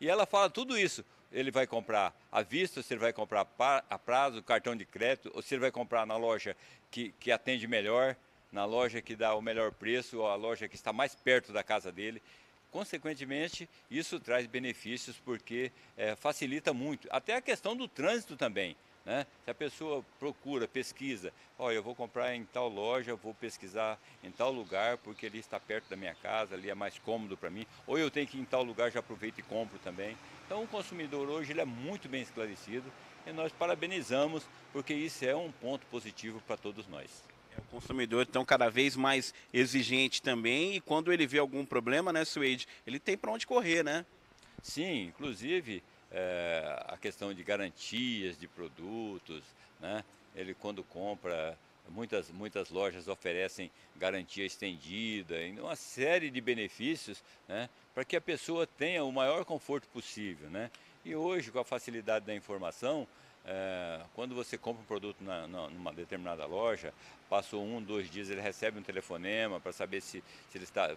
E ela fala tudo isso ele vai comprar à vista, se ele vai comprar a prazo, cartão de crédito, ou se ele vai comprar na loja que, que atende melhor, na loja que dá o melhor preço, ou a loja que está mais perto da casa dele. Consequentemente, isso traz benefícios porque é, facilita muito. Até a questão do trânsito também. Né? Se a pessoa procura, pesquisa, olha, eu vou comprar em tal loja, vou pesquisar em tal lugar, porque ali está perto da minha casa, ali é mais cômodo para mim, ou eu tenho que ir em tal lugar, já aproveito e compro também. Então o consumidor hoje ele é muito bem esclarecido e nós parabenizamos, porque isso é um ponto positivo para todos nós. É, o consumidor então cada vez mais exigente também e quando ele vê algum problema, né, Suede, ele tem para onde correr, né? Sim, inclusive é, a questão de garantias de produtos, né? Ele quando compra, muitas, muitas lojas oferecem garantia estendida, uma série de benefícios, né? Para que a pessoa tenha o maior conforto possível, né? E hoje, com a facilidade da informação, é, quando você compra um produto na, na, numa determinada loja, passou um, dois dias, ele recebe um telefonema para saber se, se ele está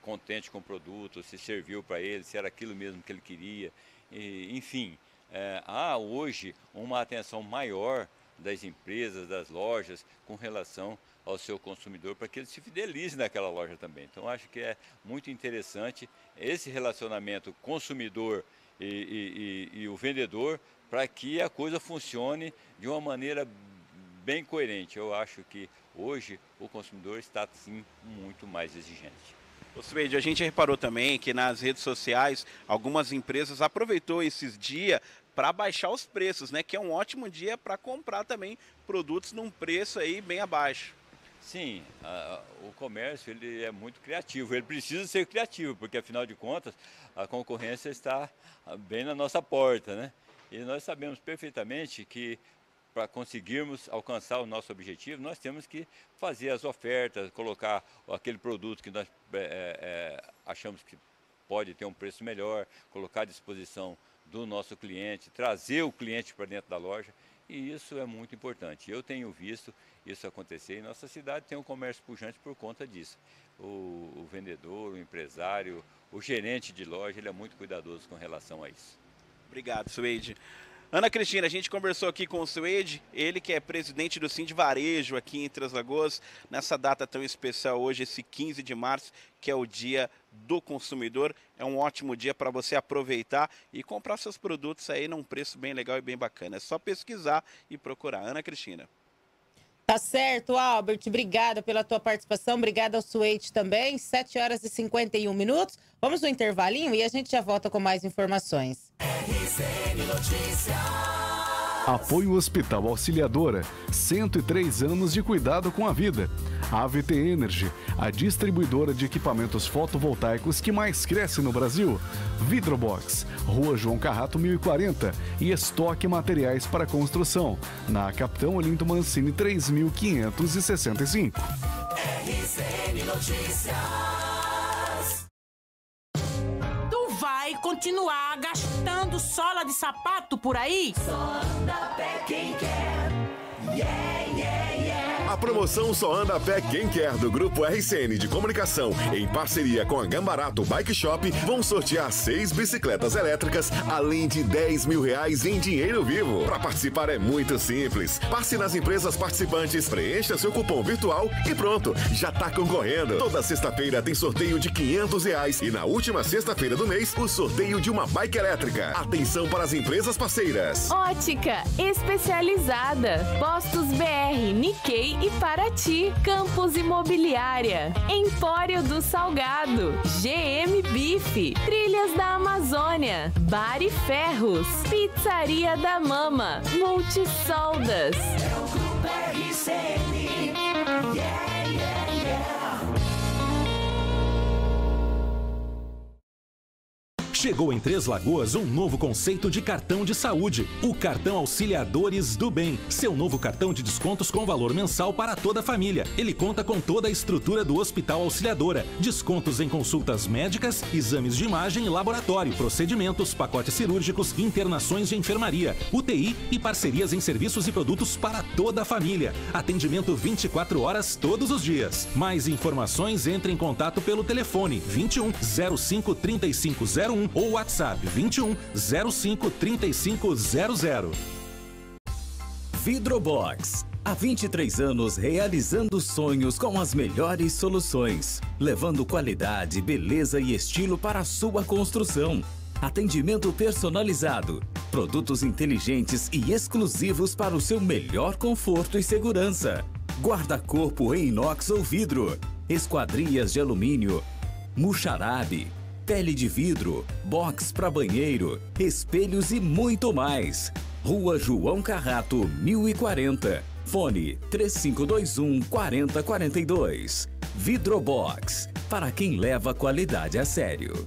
contente com o produto, se serviu para ele, se era aquilo mesmo que ele queria. E, enfim, é, há hoje uma atenção maior das empresas, das lojas, com relação ao seu consumidor, para que ele se fidelize naquela loja também. Então, acho que é muito interessante esse relacionamento consumidor e, e, e, e o vendedor, para que a coisa funcione de uma maneira bem coerente. Eu acho que hoje o consumidor está, sim, muito mais exigente. O Suede, a gente reparou também que nas redes sociais algumas empresas aproveitou esses dias para baixar os preços, né? Que é um ótimo dia para comprar também produtos num preço aí bem abaixo. Sim, a, o comércio ele é muito criativo, ele precisa ser criativo, porque afinal de contas a concorrência está bem na nossa porta, né? E nós sabemos perfeitamente que para conseguirmos alcançar o nosso objetivo, nós temos que fazer as ofertas, colocar aquele produto que nós é, é, achamos que pode ter um preço melhor, colocar à disposição do nosso cliente, trazer o cliente para dentro da loja. E isso é muito importante. Eu tenho visto isso acontecer e nossa cidade tem um comércio pujante por conta disso. O, o vendedor, o empresário, o gerente de loja, ele é muito cuidadoso com relação a isso. Obrigado, Suede. Ana Cristina, a gente conversou aqui com o Suede, ele que é presidente do Sim Varejo aqui em Três Lagoas, nessa data tão especial hoje, esse 15 de março, que é o dia do consumidor. É um ótimo dia para você aproveitar e comprar seus produtos aí num preço bem legal e bem bacana. É só pesquisar e procurar. Ana Cristina. Tá certo, Albert. Obrigada pela tua participação. Obrigada ao Suete também. 7 horas e 51 minutos. Vamos no intervalinho e a gente já volta com mais informações. RCN Notícias. Apoio Hospital Auxiliadora, 103 anos de cuidado com a vida. AVT Energy, a distribuidora de equipamentos fotovoltaicos que mais cresce no Brasil. Vidrobox, Rua João Carrato 1040 e estoque materiais para construção, na Capitão Olinto Mancini 3565. RCN Notícias. Continuar gastando sola de sapato por aí? Só anda pé quem quer. Yeah, yeah. A promoção Só Anda a Pé Quem Quer do Grupo RCN de Comunicação, em parceria com a Gambarato Bike Shop, vão sortear seis bicicletas elétricas, além de 10 mil reais em dinheiro vivo. Para participar é muito simples. Passe nas empresas participantes, preencha seu cupom virtual e pronto, já tá concorrendo. Toda sexta-feira tem sorteio de 500 reais e na última sexta-feira do mês, o sorteio de uma bike elétrica. Atenção para as empresas parceiras. Ótica especializada. Postos BR, Nikkei e Paraty. Campos Imobiliária. Empório do Salgado. GM Bife. Trilhas da Amazônia. Bar e Ferros. Pizzaria da Mama. Multisoldas. É o Grupo RCN. Yeah, Chegou em Três Lagoas um novo conceito de cartão de saúde, o cartão Auxiliadores do Bem. Seu novo cartão de descontos com valor mensal para toda a família. Ele conta com toda a estrutura do Hospital Auxiliadora, descontos em consultas médicas, exames de imagem e laboratório, procedimentos, pacotes cirúrgicos, internações de enfermaria, UTI e parcerias em serviços e produtos para toda a família. Atendimento 24 horas todos os dias. Mais informações entre em contato pelo telefone 21 05 3501 ou WhatsApp 21 05 3500. Vidrobox. Há 23 anos realizando sonhos com as melhores soluções, levando qualidade, beleza e estilo para a sua construção. Atendimento personalizado, produtos inteligentes e exclusivos para o seu melhor conforto e segurança. Guarda-corpo em inox ou vidro, esquadrias de alumínio, muxarabe, pele de vidro, box para banheiro, espelhos e muito mais. Rua João Carrato, 1040. Fone 3521 4042. Vidrobox, para quem leva qualidade a sério.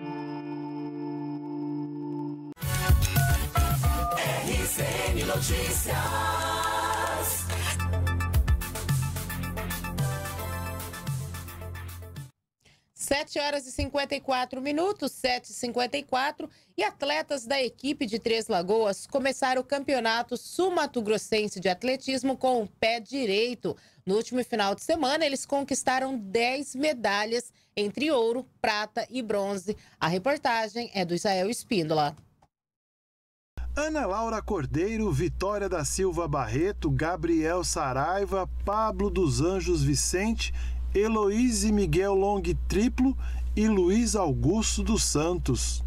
Notícias. Sete horas e 54 minutos, 7h54, e atletas da equipe de Três Lagoas começaram o campeonato sul-mato-grossense de atletismo com o pé direito. No último final de semana, eles conquistaram 10 medalhas, entre ouro, prata e bronze. A reportagem é do Israel Espíndola. Ana Laura Cordeiro, Vitória da Silva Barreto, Gabriel Saraiva, Pablo dos Anjos Vicente, Heloíse Miguel Long Triplo e Luiz Augusto dos Santos.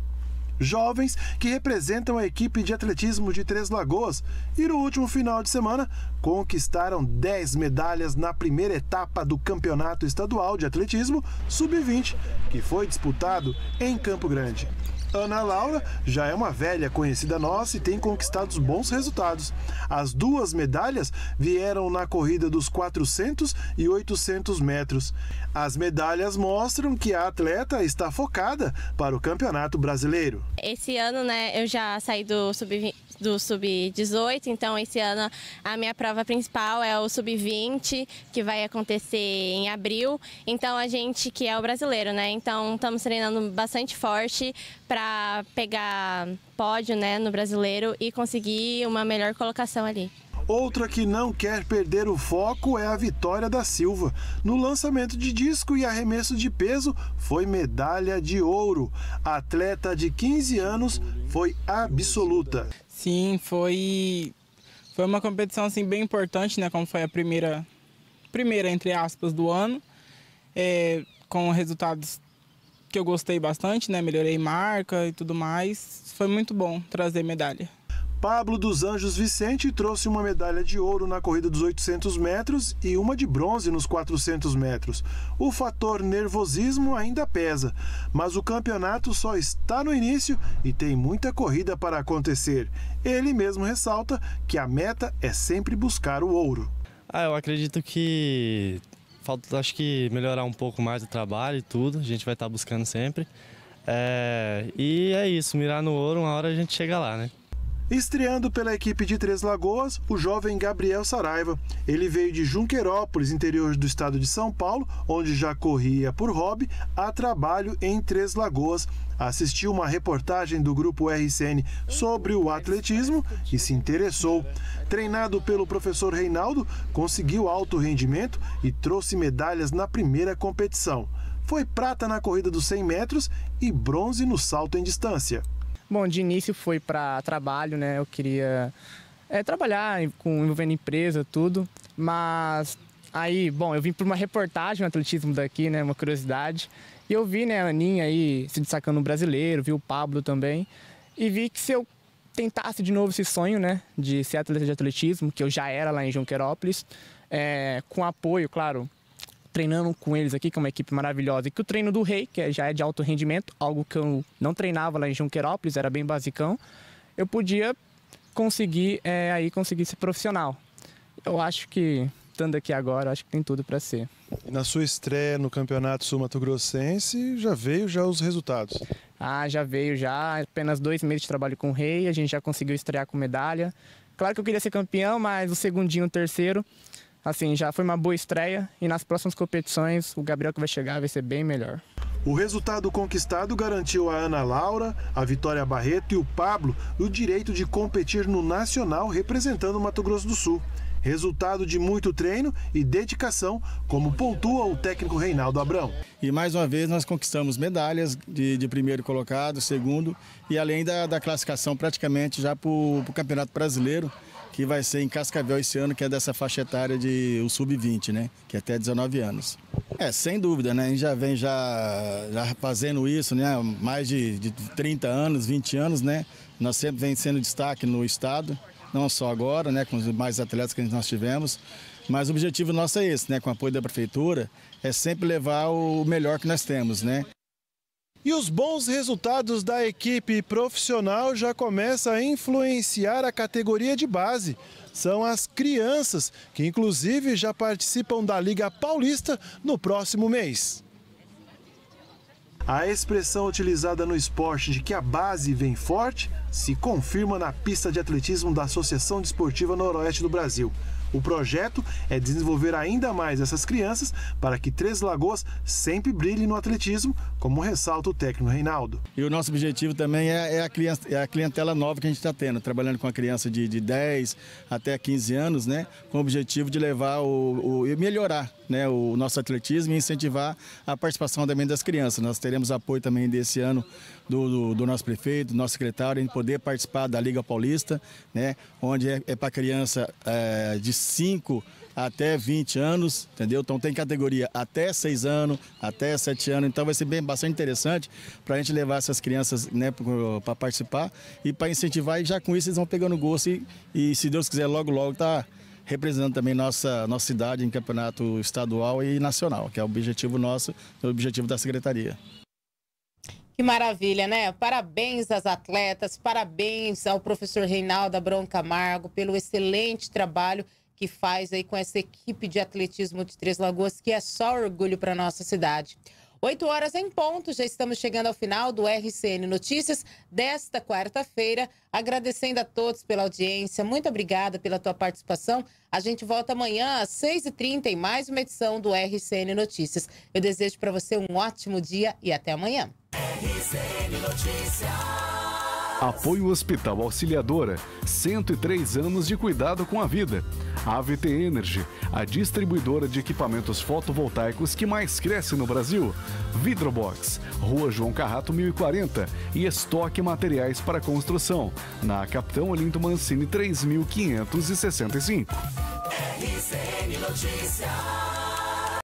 Jovens que representam a equipe de atletismo de Três Lagoas e no último final de semana conquistaram 10 medalhas na primeira etapa do Campeonato Estadual de Atletismo Sub-20, que foi disputado em Campo Grande. Ana Laura já é uma velha conhecida nossa e tem conquistado bons resultados. As duas medalhas vieram na corrida dos 400 e 800 metros. As medalhas mostram que a atleta está focada para o Campeonato Brasileiro. Esse ano, né, eu já saí do sub do sub-18, então esse ano a minha prova principal é o sub-20, que vai acontecer em abril. Então a gente que é o brasileiro, né? Então estamos treinando bastante forte para pegar pódio, né, no brasileiro e conseguir uma melhor colocação ali. Outra que não quer perder o foco é a Vitória da Silva. No lançamento de disco e arremesso de peso, foi medalha de ouro. A atleta de 15 anos foi absoluta. Sim, foi Foi uma competição assim bem importante, né? Como foi a primeira, primeira entre aspas do ano, é, com resultados que eu gostei bastante, né? Melhorei marca e tudo mais. Foi muito bom trazer medalha. Pablo dos Anjos Vicente trouxe uma medalha de ouro na corrida dos 800 metros e uma de bronze nos 400 metros. O fator nervosismo ainda pesa, mas o campeonato só está no início e tem muita corrida para acontecer. Ele mesmo ressalta que a meta é sempre buscar o ouro. Ah, eu acredito que falta, acho que melhorar um pouco mais o trabalho e tudo. A gente vai estar buscando sempre. É, e é isso, mirar no ouro, uma hora a gente chega lá, né? Estreando pela equipe de Três Lagoas, o jovem Gabriel Saraiva. Ele veio de Junquerópolis, interior do estado de São Paulo, onde já corria por hobby, a trabalho em Três Lagoas. Assistiu uma reportagem do grupo RCN sobre o atletismo e se interessou. Treinado pelo professor Reinaldo, conseguiu alto rendimento e trouxe medalhas na primeira competição. Foi prata na corrida dos 100 metros e bronze no salto em distância. Bom, de início foi para trabalho, né? Eu queria é, trabalhar com envolvendo empresa, tudo. Mas aí, bom, eu vim para uma reportagem no atletismo daqui, né? Uma curiosidade. E eu vi, né, a Aninha aí se destacando no brasileiro, vi o Pablo também. E vi que se eu tentasse de novo esse sonho, né, de ser atleta de atletismo, que eu já era lá em Junquerópolis, é, com apoio, claro, treinando com eles aqui, que é uma equipe maravilhosa, e que o treino do Rei, que é, já é de alto rendimento, algo que eu não treinava lá em Junquerópolis, era bem basicão, eu podia conseguir é, aí conseguir ser profissional. Eu acho que estando aqui agora, acho que tem tudo para ser. E na sua estreia no Campeonato Sul Mato Grossense, já veio já os resultados? Ah, já veio já, apenas dois meses de trabalho com o Rei, a gente já conseguiu estrear com medalha. Claro que eu queria ser campeão, mas o segundinho, o terceiro, assim, já foi uma boa estreia e nas próximas competições o Gabriel que vai chegar vai ser bem melhor. O resultado conquistado garantiu a Ana Laura, a Vitória Barreto e o Pablo o direito de competir no Nacional representando o Mato Grosso do Sul. Resultado de muito treino e dedicação, como pontua o técnico Reinaldo Abrão. E mais uma vez nós conquistamos medalhas de, de primeiro colocado, segundo, e além da, da classificação praticamente já para o Campeonato Brasileiro, que vai ser em Cascavel esse ano, que é dessa faixa etária de o sub-20, né? Que é até 19 anos. É, sem dúvida, né? A gente já vem já, já fazendo isso, né? Mais de, de 30 anos, 20 anos, né? Nós sempre vem sendo destaque no estado, não só agora, né? Com os mais atletas que nós tivemos. Mas o objetivo nosso é esse, né? Com o apoio da prefeitura, é sempre levar o melhor que nós temos, né? E os bons resultados da equipe profissional já começam a influenciar a categoria de base. São as crianças, que inclusive já participam da Liga Paulista no próximo mês. A expressão utilizada no esporte de que a base vem forte se confirma na pista de atletismo da Associação Desportiva Noroeste do Brasil. O projeto é desenvolver ainda mais essas crianças para que Três Lagoas sempre brilhe no atletismo, como ressalta o técnico Reinaldo. E o nosso objetivo também é, é a, criança, é a clientela nova que a gente está tendo, trabalhando com a criança de, de 10 até 15 anos, né? Com o objetivo de levar o, o melhorar né, o nosso atletismo e incentivar a participação também das crianças. Nós teremos apoio também desse ano do, do, do nosso prefeito, do nosso secretário, em poder participar da Liga Paulista, né, onde é, é para criança é, de 5 até 20 anos, entendeu? Então tem categoria até 6 anos, até 7 anos, então vai ser bem bastante interessante para a gente levar essas crianças né, para participar e para incentivar e já com isso eles vão pegando gosto e, e se Deus quiser logo logo tá representando também nossa, nossa cidade em campeonato estadual e nacional, que é o objetivo nosso, o objetivo da secretaria. Que maravilha, né? Parabéns às atletas, parabéns ao professor Reinaldo Abrão Camargo pelo excelente trabalho que faz aí com essa equipe de atletismo de Três Lagoas, que é só orgulho para nossa cidade. 8 horas em ponto, já estamos chegando ao final do RCN Notícias desta quarta-feira. Agradecendo a todos pela audiência, muito obrigada pela tua participação. A gente volta amanhã às 6h30 em mais uma edição do RCN Notícias. Eu desejo para você um ótimo dia e até amanhã. RCN Notícias. Apoio Hospital Auxiliadora, 103 anos de cuidado com a vida. AVT Energy, a distribuidora de equipamentos fotovoltaicos que mais cresce no Brasil. Vidrobox, Rua João Carrato 1040 e estoque materiais para construção, na Capitão Olinto Mancini 3565. RCN Notícias.